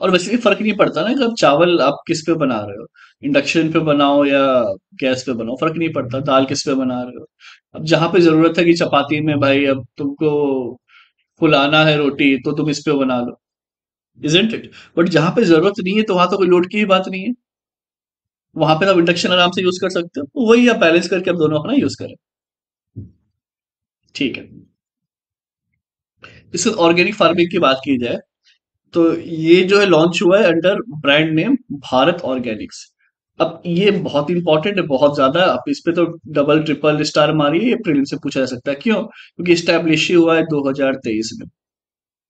और वैसे भी फ़र्क नहीं पड़ता ना कि चावल आप किस पे बना रहे हो? इंडक्शन पे बनाओ या गैस पे बनाओ, फ़र्क नहीं पड़ता, दाल किस पे बना रहे हो? अब जहाँ पे ज़रूरत है कि चपाती में, भाई, अब तुमको फुलाना है रोटी तो तुम इस पे बना लो। इजेंट इट बट जहाँ पे ज़रूरत नहीं है तो वहाँ तो कोई लोड की ही बात नहीं है। वहाँ पे आप इंडक्शन आराम से यूज़ कर सकते हो, वही आप बैलेंस करके आप दोनों अपना यूज़ करें। ठीक है। इस ऑर्गेनिक फ़ार्मिंग की बात की जाए तो ये जो है लॉन्च हुआ है under brand name Bharat organics अब ये बहुत इंपॉर्टेंट है, बहुत ज़्यादा। अब इस पे तो डबल ट्रिपल स्टार मारी ये प्रीलिम से पूछा जा सकता है। क्यों? क्योंकि स्टैब्लिश ही हुआ है 2023 में।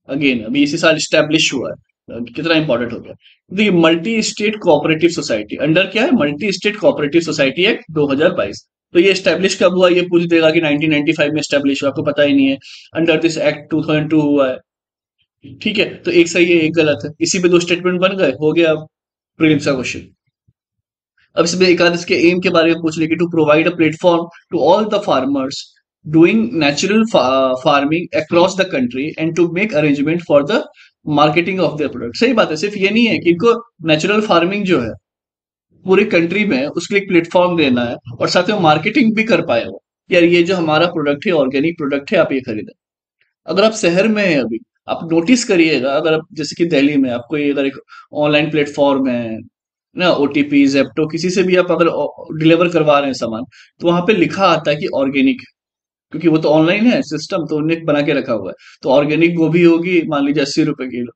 अगेन अभी इसी साल स्टैब्लिश हुआ है। कितना इंपॉर्टेंट हो गया। देखिए multi state cooperative society under क्या है? Multi state cooperative society act 2022 तो ये स्टैब्लिश कब हुआ? ये पूछ देगा कि 1995 में स्टैब्लिश हुआ, आपको पता ही नहीं है। अंडर दिस एक्ट 2002 हुआ है। ठीक है? तो एक सही है, एक गलत है। इसी पे दो स्टेटमेंट बन गए, हो गया अब प्रीलिम्स का क्वेश्चन अब इसमें एक आध इसके एम के बारे में पूछ लेगी to provide a platform to all the farmers doing natural farming across the country and to make arrangement for the marketing of their product सही बात है, सिर्फ़ ये नहीं है कि इनको नेचुरल फ़ार्मिंग जो है पूरी कंट्री में उसके लिए प्लेटफॉर्म देना है और साथ में मार्केटिंग भी कर पाए वो। यार, ये जो हमारा प्रोडक्ट है ऑर्गेनिक प्रोडक्ट है, आप ये खरीदें। अगर आप शहर में है अभी, आप नोटिस करिएगा, अगर आप, जैसे कि दिल्ली में, आपको ये अगर एक ऑनलाइन प्लेटफॉर्म है, ना ओटीपी जेप्टो किसी से भी आप अगर डिलीवर करवा रहे हैं सामान तो वहाँ पे लिखा आता है कि ऑर्गेनिक क्योंकि वो तो ऑनलाइन है सिस्टम तो उन्हें बना के रखा हुआ है। तो ऑर्गेनिक गोभी होगी, मान लीजिए अस्सी रुपए किलो।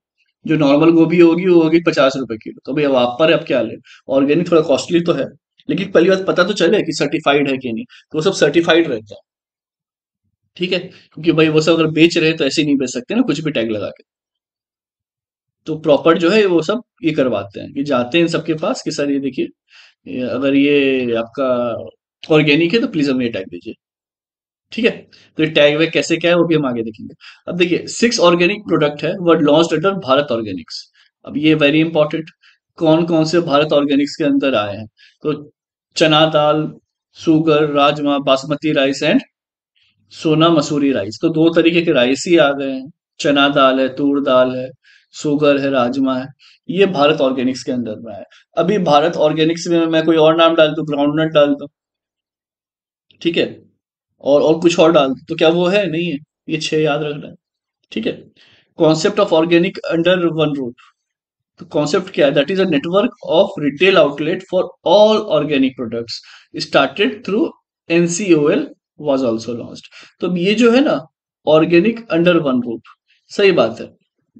जो नॉर्मल गोभी होगी, वो होगी पचास रुपए किलो। तो भाई अब आप पर अब क्या ले? ऑर्गेनिक थोड़ा कॉस्टली तो है, लेकिन पहली बात पता तो चले कि सर्टिफाइड है कि नहीं। तो वो सब सर्टिफाइड रहता है। ठीक है? क्योंकि भाई, वो सब अगर बेच रहे तो ऐसे ही नहीं बेच सकते ना, कुछ भी टैग लगा के। तो प्रॉपर जो है, वो सब ये करवाते हैं कि जाते हैं सबके पास कि, सर, ये देखिए अगर ये आपका ऑर्गेनिक है तो प्लीज़ हमें ये टैग दीजिए। ठीक है? तो ये टैग वैग कैसे क्या है, वो भी हम आगे देखेंगे। अब देखिए सिक्स ऑर्गेनिक प्रोडक्ट है word launch under Bharat organics अब ये वेरी इंपॉर्टेंट कौन कौन से भारत ऑर्गेनिक्स के अंदर आए हैं? तो chana dal, sugar, rajma, basmati rice and Sona Masuri rice तो दो तरीके के राइस ही आ गए हैं। चना दाल है, तूर दाल है, सुगर है, राजमा है, ये भारत ऑर्गेनिक्स के अंदर में है अभी भारत ऑर्गेनिक्स में मैं कोई और नाम डाल दू ग्राउंडनट डाल दू? ठीक है? और और कुछ और डाल तो क्या वो है? नहीं है। ये छह याद रखना है। ठीक है। Concept of organic under one route तो कॉन्सेप्ट क्या है? That is a network of retail outlet for all organic products started through NCOL was also launched तो ये जो है ना ऑर्गेनिक अंडर वन रूट सही बात है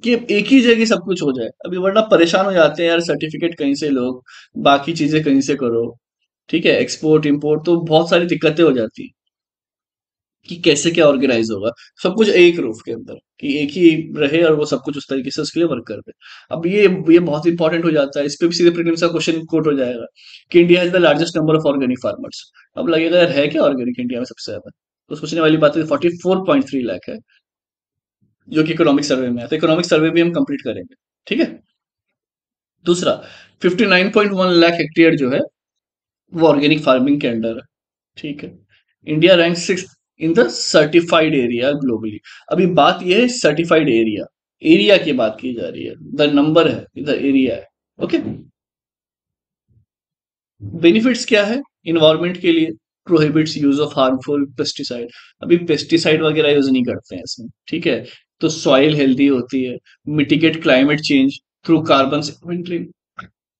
कि एक ही जगह सब कुछ हो जाए। अभी वरना परेशान हो जाते हैं यार सर्टिफिकेट कहीं से लो, बाकी चीज़ें कहीं से करो। ठीक है? एक्सपोर्ट इम्पोर्ट तो बहुत सारी दिक्कतें हो जाती है। कि कैसे क्या ऑर्गेनाइज होगा। सब कुछ एक रूफ के अंदर, कि एक ही रहे और वो सब कुछ उस तरीके से उसके लिए वर्क कर दे अब ये ये बहुत इंपॉर्टेंट हो जाता है। इस पे भी सीधे प्रीलिम्स का क्वेश्चन कोट हो जाएगा कि India has the largest number of organic farmers अब लगेगा, यार, है क्या ऑर्गेनिक इंडिया में सबसे ज़्यादा? तो सोचने वाली बात है forty four point three lakh है, जो कि इकोनॉमिक सर्वे में है। तो इकोनॉमिक सर्वे भी हम कंप्लीट करेंगे। ठीक है? दूसरा fifty nine point one lakh hectare जो है, वो ऑर्गेनिक फ़ार्मिंग के अंडर है। ठीक है? India rank six in the certified area globally. अभी बात यह है सर्टिफाइड एरिया। एरिया की बात की जा रही है। द नंबर है, द एरिया है। ओके? बेनिफिट्स क्या है इन्वायरमेंट के लिए? Prohibits use of harmful pesticide. अभी पेस्टिसाइड वगैरह यूज़ नहीं करते हैं इसमें, ठीक है? तो सॉइल हेल्दी होती है, mitigate climate change through carbon sequestering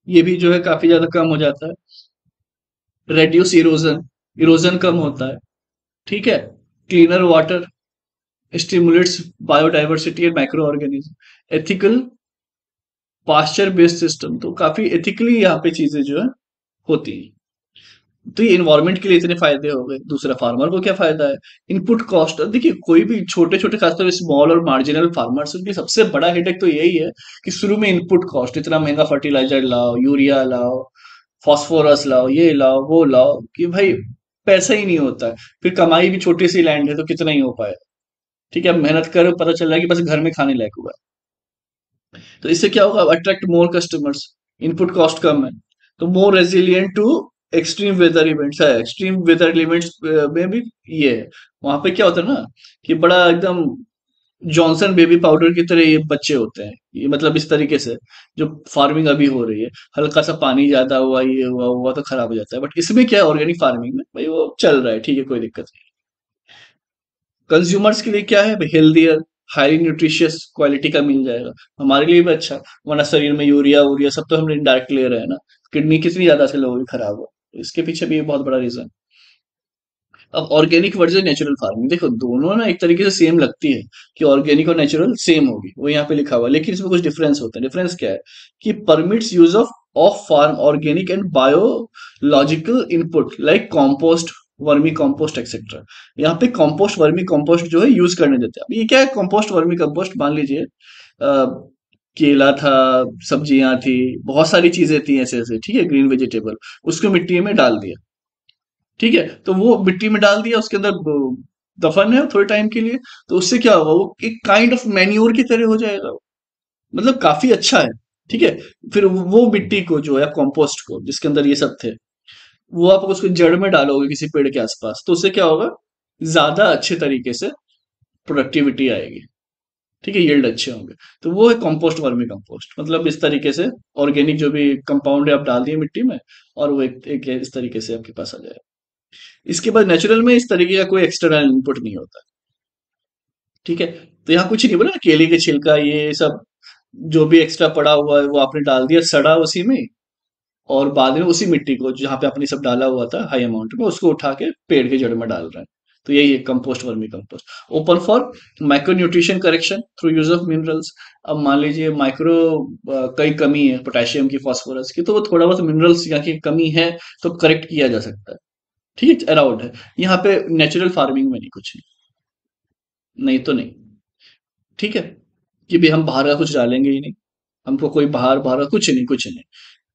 ये भी जो है काफ़ी ज़्यादा कम हो जाता है। रेड्यूस इरोजन इरोजन कम होता है। ठीक है? Cleaner water stimulates biodiversity and micro organism ethical pasture based system तो काफ़ी एथिकली यहाँ पे चीज़ें जो है, होती है। तो ये इन्वायरमेंट के लिए इतने फ़ायदे हो गए। दूसरा फार्मर को क्या फ़ायदा है? इनपुट कॉस्ट देखिए, कोई भी छोटे छोटे खासतौर स्मॉल और मार्जिनल फार्मर्स उनकी सबसे बड़ा हेडेक तो यही है कि शुरू में इनपुट कॉस्ट इतना महँगा फर्टिलाइज़र लाओ यूरिया लाओ फॉस्फोरस लाओ, ये लाओ, वो लाओ कि भाई पैसा ही नहीं होता। फिर कमाई भी छोटी सी लैंड है तो कितना ही हो पाए। ठीक है, मेहनत करो, पता चल रहा है कि बस घर में खाने लायक हुआ है। तो इससे क्या होगा? Attract more customers input cost कम है। तो more resilient to extreme weather events है। एक्सट्रीम वेदर इवेंट्स में भी ये है। वहाँ पे क्या होता है ना, कि बड़ा एकदम जॉनसन बेबी पाउडर की तरह ये बच्चे होते हैं। ये मतलब इस तरीके से, जो फ़ार्मिंग अभी हो रही है। हल्का सा पानी ज़्यादा हुआ, ये हुआ हुआ तो खराब हो जाता है। बट इसमें क्या है ऑर्गेनिक फ़ार्मिंग में? भाई वो चल रहा है, ठीक है, कोई दिक्कत नहीं। कंज्यूमर्स के लिए क्या है? हेल्दियर हाईली न्यूट्रिशियस क्वालिटी का मिल जाएगा। हमारे लिए भी अच्छा। वरना शरीर में यूरिया वूरिया सब तो हम डायरेक्ट ले रहे हैं ना। किडनी कितनी ज़्यादा से लोगों की खराब हो। इसके पीछे भी बहुत बड़ा रीजन अब ऑर्गेनिक वर्सेस नेचुरल फ़ार्मिंग देखो, दोनों ना एक तरीके से सेम लगती है कि ऑर्गेनिक और नेचुरल सेम होगी, वो यहाँ पे लिखा हुआ लेकिन इसमें कुछ डिफरेंस होता है। डिफरेंस क्या है? कि permits use of of farm organic and biological input like compost vermi compost etcetera यहाँ पे कॉम्पोस्ट वर्मी कॉम्पोस्ट जो है यूज़ करने देते हैं। अब ये क्या है? कॉम्पोस्ट वर्मी कॉम्पोस्ट मान लीजिए केला था, सब्ज़ियाँ थी, बहुत सारी चीज़ें थी ऐसे ऐसे ठीक है? ग्रीन वेजिटेबल उसको मिट्टी में डाल दिया। ठीक है? तो वो मिट्टी में डाल दिया उसके अंदर दफन है थोड़े टाइम के लिए तो उससे क्या होगा? वो एक काइंड ऑफ़ मैन्योर की तरह हो जाएगा मतलब काफ़ी अच्छा है ठीक है? फिर वो मिट्टी को जो है कॉम्पोस्ट को जिसके अंदर ये सब थे वो आप उसको जड़ में डालोगे किसी पेड़ के आसपास तो उससे क्या होगा? ज़्यादा अच्छे तरीके से प्रोडक्टिविटी आएगी। ठीक है? यील्ड अच्छे होंगे। तो वो है कंपोस्ट वर्मी कंपोस्ट मतलब इस तरीके से ऑर्गेनिक जो भी कंपाउंड है आप डाल दिए मिट्टी में और वो एक, एक इस तरीके से आपके पास आ जाएगा। इसके बाद नेचुरल में इस तरीके का कोई एक्सटर्नल इनपुट नहीं होता। ठीक है? तो यहाँ कुछ नहीं बोला ना केले के छिलका, ये सब, जो भी एक्स्ट्रा पड़ा हुआ है, वो आपने डाल दिया, सड़ा उसी में, और बाद में उसी मिट्टी को, जहाँ पे आपने सब डाला हुआ था हाई अमाउंट में, उसको उठा के पेड़ के जड़ में डाल रहे हैं। तो यही है compost vermi compost open for micro nutrition correction through use of minerals अब मान लीजिए माइक्रो कई कमी है पोटेशियम की फॉस्फोरस की तो वो थोड़ा बहुत मिनरल्स यहाँ की कमी है तो करेक्ट किया जा सकता है। ठीक है अराउंड है। यहाँ पे नेचुरल फ़ार्मिंग में नहीं, कुछ नहीं। नहीं तो नहीं। ठीक है, कि भी हम बाहर का कुछ डालेंगे ही नहीं। हमको कोई बाहर बाहर का कुछ नहीं कुछ नहीं।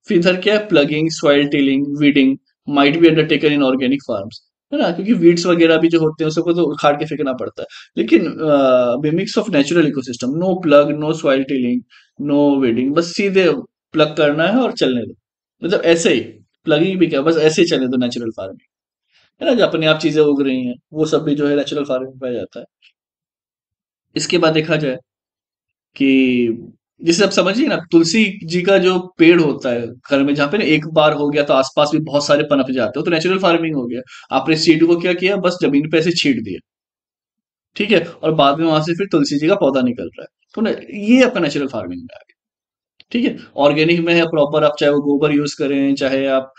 फिर इधर क्या है? Plugging soil tilling weeding might be undertaken in organic farms है ना? क्योंकि वीड्स वगैरह भी जो होते हैं उसको तो उखाड़ के फेंकना पड़ता है। लेकिन mix of natural ecosystem no plug no soil tilling no weeding बस सीधे प्लग करना है और चलने दो। मतलब ऐसे ही प्लगिंग भी क्या, बस ऐसे ही चलने दो नेचुरल फ़ार्मिंग है ना, जो अपने आप चीज़ें उग रही हैं, वो सब भी जो है नेचुरल फ़ार्मिंग पे आ जाता है। इसके बाद देखा जाए कि जैसे आप समझिए ना, तुलसी जी का जो पेड़ होता है घर में, जहाँ पे ना एक बार हो गया तो आसपास भी बहुत सारे पनप जाते हो तो नेचुरल फ़ार्मिंग हो गया। आपने सीड को क्या किया? बस ज़मीन पे ऐसे छीट दिया। ठीक है? और बाद में वहाँ से फिर तुलसी जी का पौधा निकल रहा है। तो ना, ये आपका नेचुरल फ़ार्मिंग में आ गया। ठीक है? ऑर्गेनिक में है प्रॉपर आप चाहे वो गोबर यूज़ करें, चाहे आप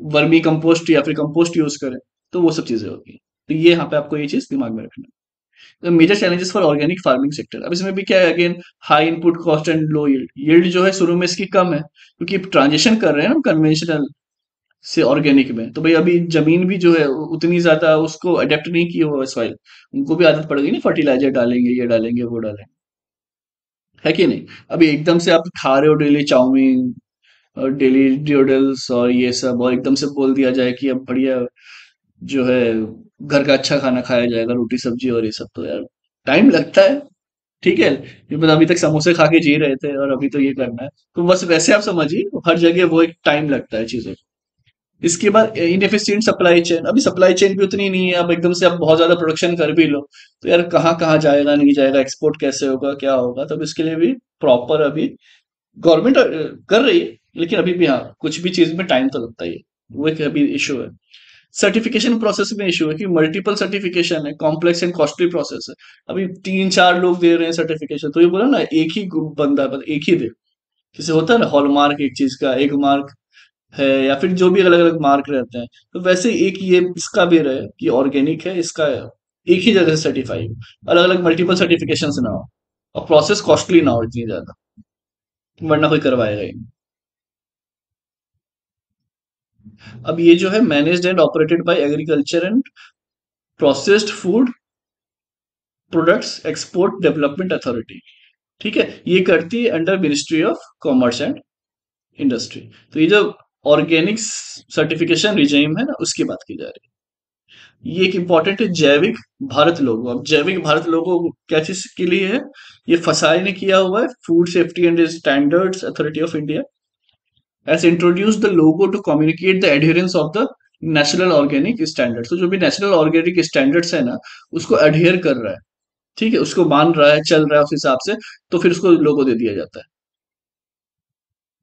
वर्मी कंपोस्ट या फिर कंपोस्ट यूज़ करें तो वो सब चीज़ें होती तो ये यहाँ पे आपको ये चीज़ दिमाग में रखना major challenges for organic farming sector अब इसमें भी क्या है again high input cost and low yield yield जो है शुरू में इसकी कम है, क्योंकि ट्रांजिशन कर रहे हैं ना कन्वेंशनल से ऑर्गेनिक में। तो भाई अभी ज़मीन भी जो है उतनी ज़्यादा उसको अडेप्ट नहीं की हुआ सॉइल उनको भी आदत पड़ गई ना फर्टिलाइज़र डालेंगे, ये डालेंगे, वो डालेंगे। है कि नहीं? अभी एकदम से आप खा रहे हो डेली चाउमीन डेली ड्यूडल्स और ये सब, और एकदम से बोल दिया जाए कि अब बढ़िया जो है, घर का अच्छा खाना खाया जाएगा, रोटी, सब्ज़ी और ये सब तो यार टाइम लगता है। ठीक है मतलब अभी तक समोसे खा के जी रहे थे और अभी तो ये करना है। तो बस वैसे आप समझिए, हर जगह वो एक टाइम लगता है चीज़ों इसके बाद इनएफिशिएंट सप्लाई चेन अभी सप्लाई चेन भी उतनी नहीं है, अब एकदम से आप बहुत ज़्यादा प्रोडक्शन कर भी लो। तो यार कहाँ कहाँ जाएगा, नहीं जाएगा एक्सपोर्ट कैसे होगा, क्या होगा तो इसके लिए भी प्रॉपर अभी गवर्नमेंट कर रही है। लेकिन अभी भी हाँ कुछ भी चीज़ में टाइम तो लगता ही है। वो एक अभी इशू है। सर्टिफिकेशन प्रोसेस में इशू है कि मल्टीपल सर्टिफिकेशन है कॉम्प्लेक्स एंड कॉस्टली प्रोसेस है। अभी तीन चार लोग दे रहे हैं सर्टिफिकेशन तो ये बोला ना, एक ही ग्रुप बंदा मतलब एक ही दे। जैसे होता है ना हॉलमार्क एक चीज़ का, एक मार्क है, या फिर जो भी अलग अलग मार्क रहते हैं तो वैसे एक ये इसका भी रहे कि ऑर्गेनिक है, इसका है। एक ही जगह से सर्टिफाई अलग अलग मल्टीपल सर्टिफिकेशन ना हो। और प्रोसेस कॉस्टली ना हो इतनी ज़्यादा। वरना कोई करवाएगा ही नहीं। अब ये जो है managed and operated by agriculture and processed food products export development authority ठीक है? ये करती है under ministry of commerce and industry तो ये जो ऑर्गेनिक सर्टिफिकेशन रिजाइम है ना, उसकी बात की जा रही है। ये एक इंपॉर्टेंट है जैविक भारत लोगो, अब जैविक भारत लोगो क्या चीज़ के लिए है? ये फसाई ने किया हुआ है food safety and standards authority of India has introduced the logo to communicate the adherence of the national organic standard तो जो भी नेशनल ऑर्गेनिक स्टैंडर्ड्स है ना, उसको अडेयर कर रहा है। ठीक है? उसको मान रहा है, चल रहा है उस हिसाब से तो फिर उसको लोगो दे दिया जाता है।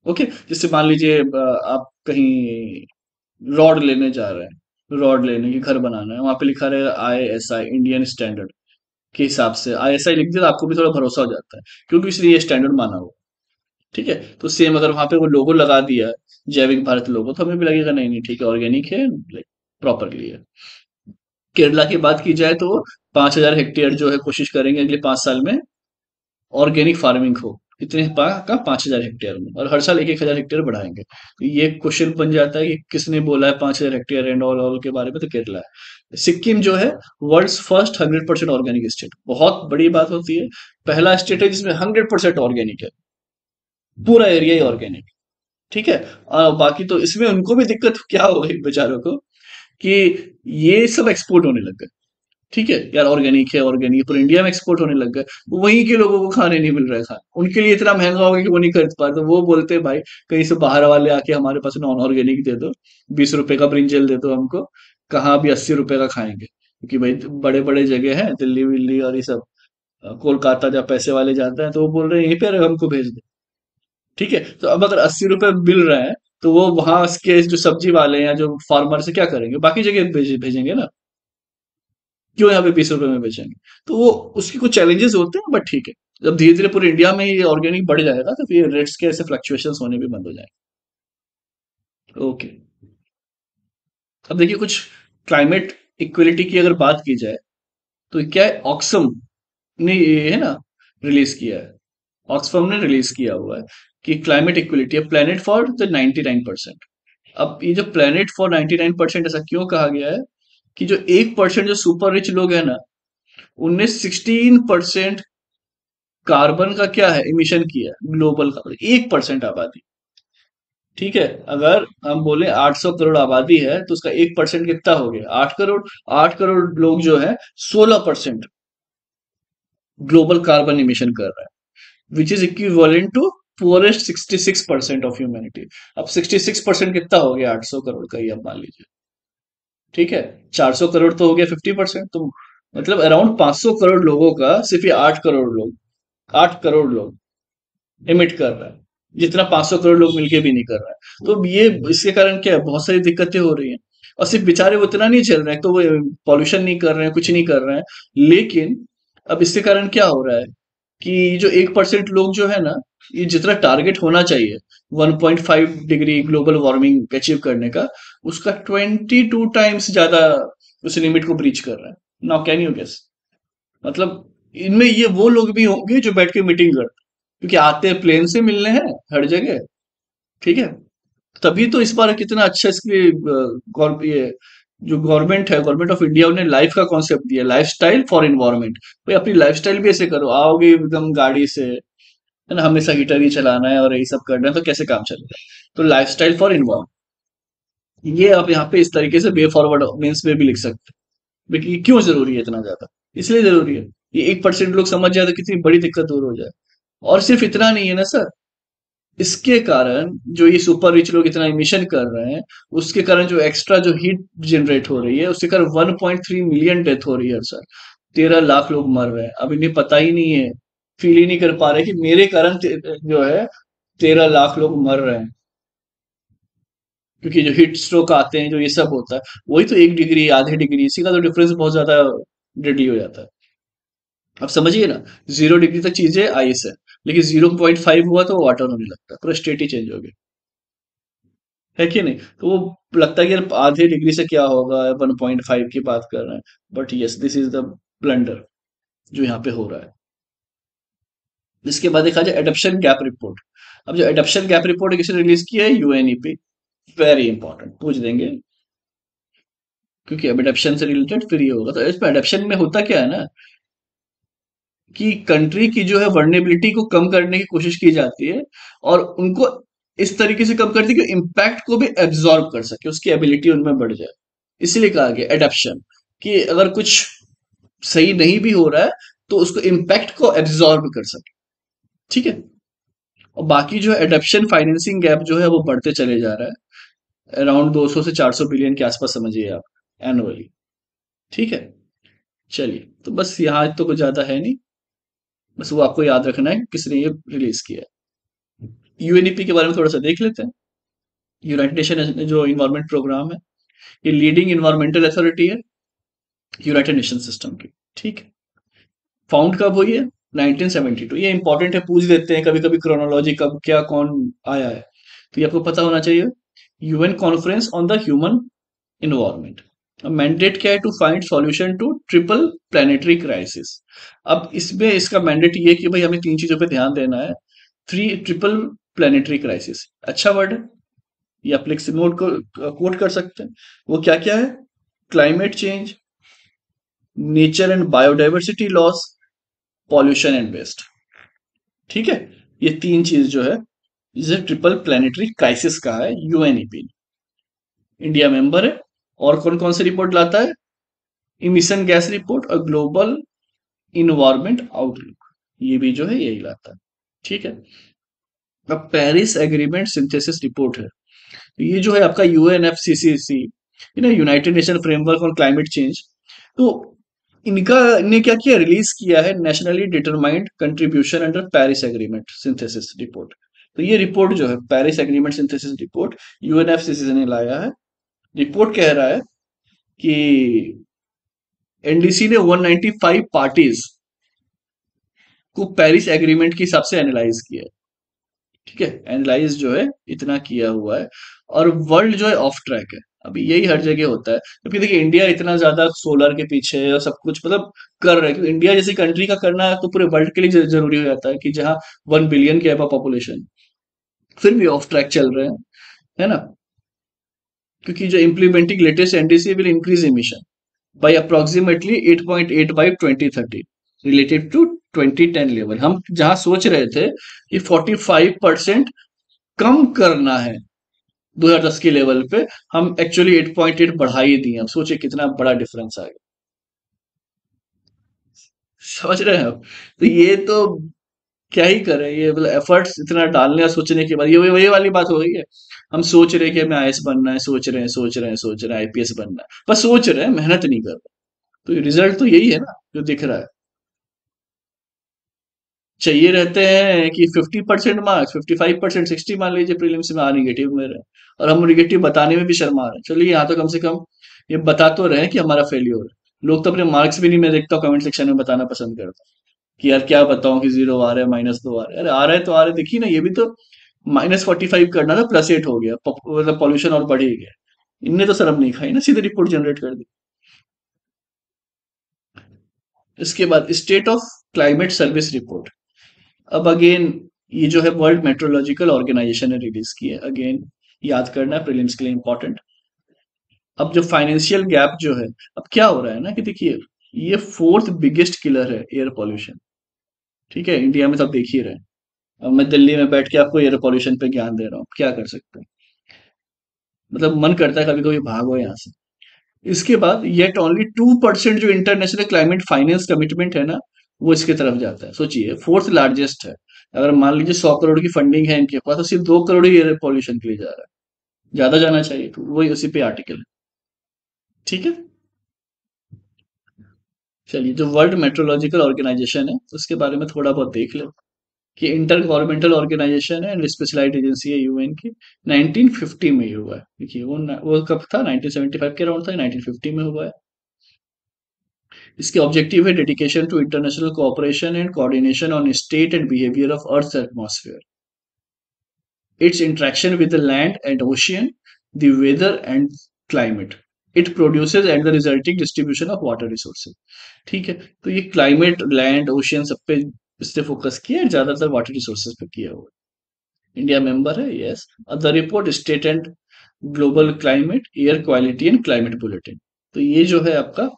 ओके जैसे मान लीजिए आप कहीं रॉड लेने जा रहे हैं। रॉड लेने की घर बनाना है। वहाँ पे लिखा रहे I S I Indian standard के हिसाब से। आई एस आई लिख दिया तो आपको भी थोड़ा भरोसा हो जाता है, क्योंकि इसलिए स्टैंडर्ड माना हुआ ठीक है? तो सेम अगर वहाँ पे वो लोगो लगा दिया, जैविक भारत लोगो तो हमें भी लगेगा, नहीं नहीं, ठीक है ऑर्गेनिक है लाइक प्रॉपरली है केरला की बात की जाए तो पाँच हज़ार हेक्टेयर जो है कोशिश करेंगे अगले पाँच साल में ऑर्गेनिक फ़ार्मिंग हो। इतने का पाँच हज़ार हेक्टेयर में। और हर साल एक एक हज़ार हेक्टेयर बढ़ाएँगे। तो ये क्वेश्चन बन जाता है कि किसने बोला है पाँच हज़ार हेक्टेयर एंड ऑल ऑल के बारे में तो केरला है। सिक्किम जो है world first hundred percent organic state बहुत बड़ी बात होती है। पहला स्टेट है जिसमें हंड्रेड परसेंट ऑर्गेनिक है। पूरा एरिया ही ऑर्गेनिक ठीक है? और बाकी तो इसमें उनको भी दिक्कत क्या हो गई बेचारों को कि ये सब एक्सपोर्ट होने लग गए। ठीक है? यार ऑर्गेनिक है ऑर्गेनिक पूरे इंडिया में एक्सपोर्ट होने लग गए। वहीं के लोगों को खाने नहीं मिल रहा है उनके लिए इतना महँगा हो गया कि वो नहीं खरीद पाते। वो बोलते, भाई, कहीं से बाहर वाले आके हमारे पास नॉन ऑर्गेनिक दे दो। बीस रुपए का ब्रिंजल दे दो हमको। कहाँ भी अस्सी रुपए का खाएँगे? क्योंकि भाई बड़े बड़े जगह है, दिल्ली, विल्ली और ये सब। कोलकाता जब पैसे वाले जाते हैं तो वो बोल रहे हैं, यहीं पे हमको भेज दो। ठीक है? तो अब अगर अस्सी रुपए मिल रहे हैं तो वो वहाँ के जो सब्ज़ी वाले या जो फार्मर से क्या करेंगे? बाकी जगह भेज, भेजेंगे ना? क्यों यहाँ पे बीस रुपए में बेचेंगे? तो वो उसके कुछ चैलेंजेस होते हैं बट ठीक है। जब धीरे धीरे पूरे इंडिया में ये ऑर्गेनिक बढ़ जाएगा तो फिर रेट्स के ऐसे फ्लक्चुएशन होने भी बंद हो जाएँगे। ओके अब देखिए कुछ क्लाइमेट इक्वलिटी की अगर बात की जाए तो क्या है ऑक्सम ने ये है ना रिलीज़ किया है? ऑक्सफर्म ने रिलीज़ किया हुआ है। कि क्लाइमेट इक्वलिटी है प्लेनेट फॉर द 99 परसेंट अब ये जो प्लेनेट फॉर 99 परसेंट ऐसा क्यों कहा गया है कि जो एक परसेंट जो सुपर रिच लोग हैं ना, उनने 16 परसेंट कार्बन का क्या है इमिशन किया ग्लोबल का एक परसेंट आबादी। ठीक है, अगर हम बोले 800 करोड़ आबादी है तो उसका एक परसेंट कितना हो गया? आठ करोड़ आठ करोड़ लोग जो है 16 परसेंट ग्लोबल कार्बन इमिशन कर रहा है which is equivalent to poorest 66 percent of humanity अब 66 परसेंट कितना हो गया? 800 करोड़ का ही अब मान लीजिए। ठीक है? 400 करोड़ तो हो गया 50 परसेंट तो मतलब अराउंड 500 करोड़ लोगों का सिर्फ़ ये 8 करोड़ लोग 8 करोड़ लोग इमिट कर रहा है। जितना 500 करोड़ लोग मिलके भी नहीं कर रहा है। तो ये, इसके कारण क्या है? बहुत सारी दिक्कतें हो रही हैं। और सिर्फ़ बेचारे वो इतना नहीं चल रहे हैं तो वो पॉल्यूशन नहीं कर रहे हैं, कुछ नहीं कर रहे हैं। लेकिन अब इसके कारण क्या हो रहा है कि जो एक परसेंट लोग जो है ना ये जितना टारगेट होना चाहिए 1.5 डिग्री ग्लोबल वार्मिंग अचीव करने का उसका 22 टाइम्स ज़्यादा उस लिमिट को ब्रीच कर रहा है। नाउ कैन यू गेस मतलब इनमें ये वो लोग भी होंगे जो बैठ के मीटिंग करते हैं, क्योंकि आते प्लेन से मिलने हैं हर जगह ठीक है? तभी तो इस बार कितना अच्छा इसके ये जो गवर्नमेंट है गवर्नमेंट ऑफ़ इंडिया उन्हें लाइफ का कॉन्सेप्ट दिया लाइफ स्टाइल फॉर इन्वायरमेंट भाई अपनी लाइफ स्टाइल भी ऐसे करो आओगे एकदम गाड़ी से है ना, हमेशा हीटर ही चलाना है और यही सब करना है तो कैसे काम चलेगा तो लाइफ स्टाइल फॉर इन्वायरमेंट ये आप यहाँ पे इस तरीके से वे फॉरवर्ड मीन्स में भी लिख सकते हैं। क्यों ज़रूरी है इतना ज़्यादा? इसलिए ज़रूरी है। ये एक परसेंट लोग समझ जाए तो कितनी बड़ी दिक्कत दूर हो जाए। और सिर्फ़ इतना नहीं है ना, सर। इसके कारण जो ये सुपर रिच लोग इतना इमिशन कर रहे हैं, उसके कारण जो एक्स्ट्रा जो हीट जनरेट हो रही है, उसके कारण 1.3 मिलियन डेथ हो रही है, सर। तेरह लाख लोग मर रहे हैं। अब इन्हें पता ही नहीं है फील ही नहीं कर पा रहे कि मेरे कारण जो है, तेरह लाख लोग मर रहे हैं। क्योंकि जो हीट स्ट्रोक आते हैं, जो ये सब होता है, वही तो एक डिग्री आधे डिग्री इसी का तो डिफरेंस बहुत ज़्यादा डेडली हो जाता है। अब समझिए ना ज़ीरो डिग्री तक चीज़ें आइस है, लेकिन ज़ीरो पॉइंट फाइव हुआ तो वाटर होने लगता है, पूरा स्टेट ही चेंज हो गया। है कि नहीं? तो वो लगता है कि यार आधे डिग्री से क्या होगा वन पॉइंट फाइव की बात कर रहे हैं but yes this is the blunder जो यहाँ पे हो रहा है। इसके बाद देखा जाए एडप्शन गैप रिपोर्ट अब जो एडप्शन गैप रिपोर्ट किसने रिलीज़ किया है यूएनई यूएनईपी वेरी इंपॉर्टेंट पूछ देंगे। क्योंकि अब एडप्शन से रिलेटेड फिर ये होगा। तो इसमें एडप्शन में होता क्या है ना, कि कंट्री की जो है वर्नेबिलिटी को कम करने की कोशिश की जाती है और उनको इस तरीके से कम करती है कि इम्पैक्ट को भी एब्जॉर्ब कर सके, उसकी एबिलिटी उनमें बढ़ जाए। इसीलिए कहा गया एडप्शन कि अगर कुछ सही नहीं भी हो रहा है तो उसको इम्पैक्ट को एब्जॉर्ब कर सके। ठीक है? और बाकी जो एडप्शन फाइनेंसिंग गैप जो है, वो बढ़ते चले जा रहा है। अराउंड 200 से 400 बिलियन के आसपास समझिए आप एनुअली ठीक है? चलिए तो बस यहाँ तो कुछ ज़्यादा है नहीं। बस वो आपको याद रखना है, किसने ये रिलीज़ किया है। यूएनईपी के बारे में थोड़ा सा देख लेते हैं। यूनाइटेड नेशन जो इन्वायरमेंट प्रोग्राम है, ये लीडिंग इन्वायरमेंटल अथॉरिटी है यूनाइटेड नेशन सिस्टम की। ठीक है? फाउंड कब हुई है? 1972 ये इंपॉर्टेंट है, पूछ देते हैं कभी कभी क्रोनोलॉजी कब क्या, कौन आया है। तो ये आपको पता होना चाहिए UN conference on the human environment mandate क्या है to find solution to triple planetary crisis अब इसमें इसका मैंडेट ये कि भाई हमें तीन चीज़ों पे ध्यान देना है। थ्री ट्रिपल प्लानिटरी क्राइसिस अच्छा वर्ड है। ये आप लिख नोट को कोट कर सकते हैं। वो क्या क्या है? Climate change nature and biodiversity loss pollution and waste ठीक है? ये तीन चीज़ जो है इसे ट्रिपल प्लानिटरी क्राइसिस कहा है यूएनईपी इंडिया मेंबर है, और कौन कौन सी रिपोर्ट लाता है? इमिशन गैस रिपोर्ट और ग्लोबल इन्वायरमेंट आउटलुक ये भी जो है, यही लाता है। ठीक है? अब पेरिस एग्रीमेंट सिंथेसिस रिपोर्ट है। तो ये जो है आपका UNFCCC United Nation framework on climate change तो इनका ने क्या किया? रिलीज़ किया है nationally determined contribution under Paris agreement synthesis report तो ये रिपोर्ट जो है Paris agreement synthesis report UNFCC ने लाया है। रिपोर्ट कह रहा है कि एनडीसी ने 195 पार्टीज़ को पेरिस एग्रीमेंट के हिसाब से एनालाइज किया है। ठीक है? एनालाइज जो है, इतना किया हुआ है। और वर्ल्ड जो है ऑफ़ ट्रैक है। अभी यही हर जगह होता है। क्योंकि देखिए इंडिया इतना ज़्यादा सोलर के पीछे और सब कुछ मतलब कर रहा है। इंडिया जैसी कंट्री का करना है तो पूरे वर्ल्ड के लिए ज़रूरी हो जाता है कि जहाँ वन बिलियन के अबा पॉपुलेशन फिर भी ऑफ़ ट्रैक चल रहे हैं, है ना? क्योंकि जो implementing latest NDC will increase emission by approximately eight point eight by twenty thirty related to 2010 level हम जहाँ सोच रहे थे कि 45 परसेंट कम करना है 2010 के लेवल पे हम एक्चुअली 8.8 बढ़ा ही दिए अब सोचिए कितना बड़ा डिफरेंस आएगा। समझ रहे हैं तो ये तो क्या ही करें, ये मतलब एफर्ट्स इतना डालने और सोचने के बाद, ये वही वाली बात हो गई है। हम सोच रहे हैं कि हमें आईएएस बनना है, सोच रहे हैं, सोच रहे हैं, सोच रहे हैं आईपीएस बनना है। बस सोच रहे हैं, मेहनत नहीं कर रहे। तो रिज़ल्ट तो यही है ना, जो दिख रहा है। चाहिए रहते हैं कि 50 परसेंट मार्क्स 55 परसेंट सिक्सटी मान लीजिए प्रीलिम्स में आ निगेटिव में रहे। और हम निगेटिव बताने में भी शर्मा रहे हैं। चलिए, यहाँ तो कम से कम ये बता तो रहे हैं कि हमारा फेलियर है। लोग तो अपने मार्क्स भी नहीं, मैं देखता हूँ कमेंट सेक्शन में बताना पसंद करता कि यार क्या बताऊँ कि ज़ीरो आ रहा है माइनस दो आ रहा है। अरे, आ रहा है तो आ रहा देखिए ना, ये भी तो माइनस फोर्टी फाइव करना था प्लस एट हो गया। मतलब पॉल्यूशन और बढ़ ही गया। इनने तो शर्म नहीं खाई ना, सीधे रिपोर्ट जनरेट कर दी। इसके बाद state of climate service report अब अगेन ये जो है वर्ल्ड मेट्रोलॉजिकल ऑर्गेनाइजेशन ने रिलीज़ की है। अगेन याद करना है प्रीलिम्स के लिए इंपॉर्टेंट अब जो फाइनेंशियल गैप जो है, अब क्या हो रहा है ना कि देखिए, ये फोर्थ बिगेस्ट किलर है एयर पॉल्यूशन ठीक है इंडिया में तो आप देख ही। रहे अब मैं दिल्ली में बैठ के आपको एयर पॉल्यूशन पे ज्ञान दे रहा हूँ। क्या कर सकते हैं? मतलब मन करता है कभी कभी भागो यहाँ से। इसके बाद येट ओनली टू परसेंट जो इंटरनेशनल क्लाइमेट फाइनेंस कमिटमेंट है ना वो इसकी तरफ़ जाता है। सोचिए फोर्थ लार्जेस्ट है। अगर मान लीजिए सौ करोड़ की फंडिंग है इनके पास तो सिर्फ़ दो करोड़ ही एयर पॉल्यूशन के लिए जा रहा है। ज़्यादा जाना चाहिए तो वही उसी पे आर्टिकल है। ठीक है? चलिए, जो वर्ल्ड मेट्रोलॉजिकल ऑर्गेनाइजेशन है, उसके बारे में थोड़ा बहुत देख लो कि इंटर गवर्नमेंटल ऑर्गेनाइजेशन है एंड स्पेशलाइज्ड एजेंसी है यूएन की। 1950 में हुआ है। देखिए, वो वो कब था? 1975 के अराउंड था 1950 में हुआ है। इसके ऑब्जेक्टिव है dedication to international cooperation and coordination on state and behaviour of earth atmosphere its interaction with the land and ocean the weather and climate it produces and the resulting distribution of water resources ठीक है? तो ये climate land ocean सब पे इससे focus किया है, ज़्यादातर वाटर रिसोर्सेज पे किया हुआ इंडिया मेंबर है? Yes the report state and global climate air quality and climate bulletin तो ये जो है आपका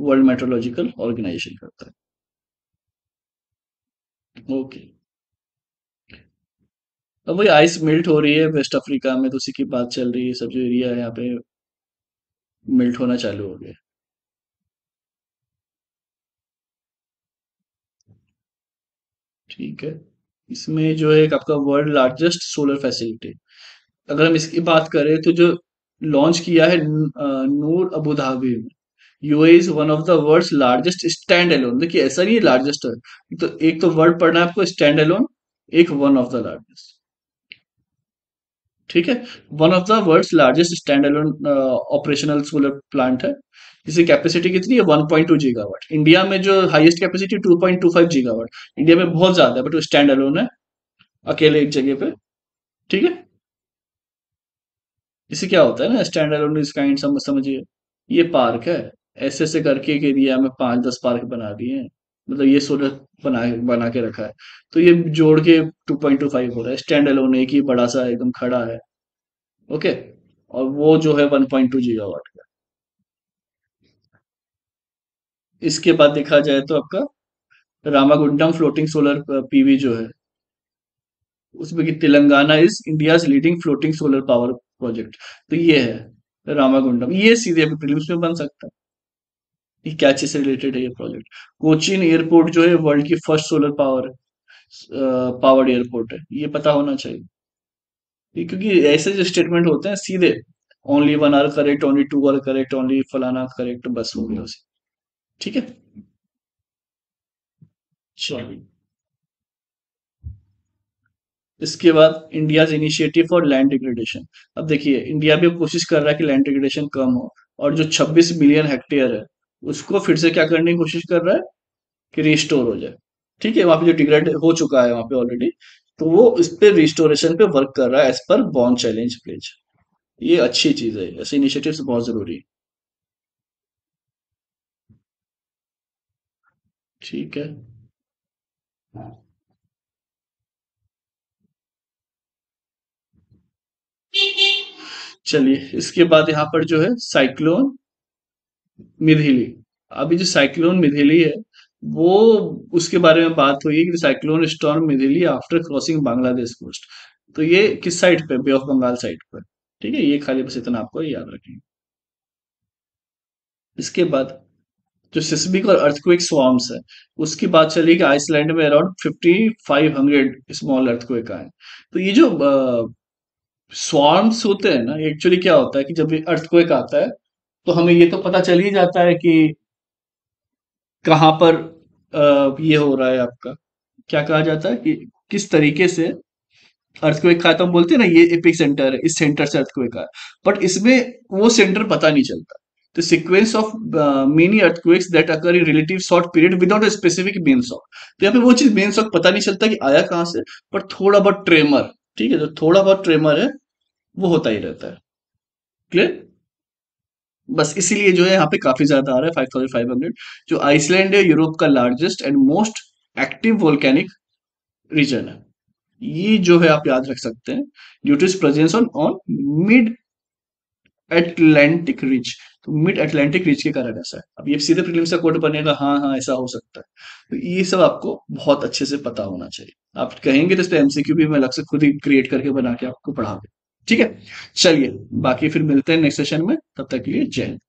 वर्ल्ड मेट्रोलॉजिकल ऑर्गेनाइजेशन करता है। ओके अब वही आइस मेल्ट हो रही है वेस्ट अफ्रीका में तो उसी की बात चल रही है, सब जो एरिया है यहाँ पे मेल्ट होना चालू हो गया। ठीक है। इसमें जो है आपका वर्ल्ड लार्जेस्ट सोलर फैसिलिटी अगर हम इसकी बात करें तो जो लॉन्च किया है नूर अबू धाबी में UAE is one of the world largest standalone देखिए, ऐसा नहीं लार्जेस्ट है। तो एक तो वर्ड पढ़ना है आपको स्टैंड एलोन एक वन ऑफ़ द लार्जेस्ट ठीक है? One of the world largest standalone operational solar plant है। जिसकी कैपेसिटी कितनी है? 1.2 गीगावाट इंडिया में जो हाईएस्ट कैपेसिटी 2.25 गीगावाट इंडिया में बहुत ज़्यादा है बट वो स्टैंड एलोन है, अकेले एक जगह पे। ठीक है? इसे क्या होता है ना? स्टैंड एलोन इस काइंड समझिए। ये पार्क है। ऐसे ऐसे करके एक एरिया में पाँच दस पार्क बना दिए हैं। मतलब ये सोलर बना बना के रखा है। तो ये जोड़ के 2.25 हो रहा है। स्टैंड एलोन एक ही बड़ा सा एकदम खड़ा है। ओके और वो जो है 1.2 गीगावाट का। इसके बाद देखा जाए तो आपका रामागुंडम फ्लोटिंग सोलर पीवी जो है, उसमें कि Telangana is India leading floating solar power project तो ये है रामागुंडम ये सीधे प्रीलिम्स में बन सकता है। क्या चीज़ से रिलेटेड है ये प्रोजेक्ट कोचिन एयरपोर्ट जो है वर्ल्ड की first solar power powered airport है। ये पता होना चाहिए। क्योंकि ऐसे जो स्टेटमेंट होते हैं, सीधे only one are correct only two are correct only फलाना करेक्ट बस हो गया उसे। ठीक है? इसके बाद India initiative for land degradation अब देखिए इंडिया भी कोशिश कर रहा है कि लैंड डिग्रेडेशन कम हो, और जो 26 मिलियन हेक्टेयर है उसको फिर से क्या करने की कोशिश कर रहा है कि रिस्टोर हो जाए। ठीक है, वहाँ पे जो डिग्रेड हो चुका है, वहाँ पे ऑलरेडी तो वो इस पे रिस्टोरेशन पे वर्क कर रहा है as per Bonn challenge pledge ये अच्छी चीज़ है, ऐसे इनिशिएटिव्स बहुत ज़रूरी है। ठीक है। चलिए, इसके बाद यहाँ पर जो है साइक्लोन मिथिली। अभी जो साइक्लोन मिथिली है, वो उसके बारे में बात हुई कि cyclone storm Midhili after crossing Bangladesh coast तो ये किस साइड पे? बे ऑफ़ बंगाल साइड पर ठीक है, ये खाली बस इतना आपको याद रखें। इसके बाद जो सिस्मिक और अर्थक्वेक स्वार्म्स है, उसकी बात चली कि आइसलैंड में around fifty five hundred small earthquake आए। तो ये जो स्वाम्स होते हैं ना एक्चुअली क्या होता है कि जब अर्थक्वेक आता है तो हमें ये तो पता चल ही जाता है कि कहाँ पर अ, ये हो रहा है आपका। क्या कहा जाता है कि किस तरीके से अर्थक्वेक का तो हम बोलते हैं ना ये एपिक सेंटर है इस सेंटर से अर्थक्वेक आया। बट इसमें वो सेंटर पता नहीं चलता। The sequence of uh, many earthquakes that occur in relative short period without a specific तो यहाँ पे वो चीज़ मेन शॉक पता नहीं चलता कि आया कहाँ से पर थोड़ा बहुत ट्रेमर ठीक है जो थोड़ा बहुत ट्रेमर है वो होता ही रहता है। क्लियर बस इसीलिए जो है यहाँ पे काफ़ी ज़्यादा आ रहा है फाइव थाउज़ेंड फाइव हंड्रेड जो आइसलैंड है, यूरोप का largest and most active volcanic region है। ये जो है आप याद रख सकते हैं due to presence on on mid Atlantic ridge तो मिड अटलांटिक रिच के कारण ऐसा है। अब ये सीधे प्रीलिम्स का कोड बनेगा हाँ हाँ ऐसा हो सकता है। तो ये सब आपको बहुत अच्छे से पता होना चाहिए। आप कहेंगे तो इस पे एमसीक्यू भी मैं अलग से खुद ही क्रिएट करके बना के आपको पढ़ा ठीक है? चलिए, बाकी फिर मिलते हैं नेक्स्ट सेशन में, तब तक के लिए जय हिंद।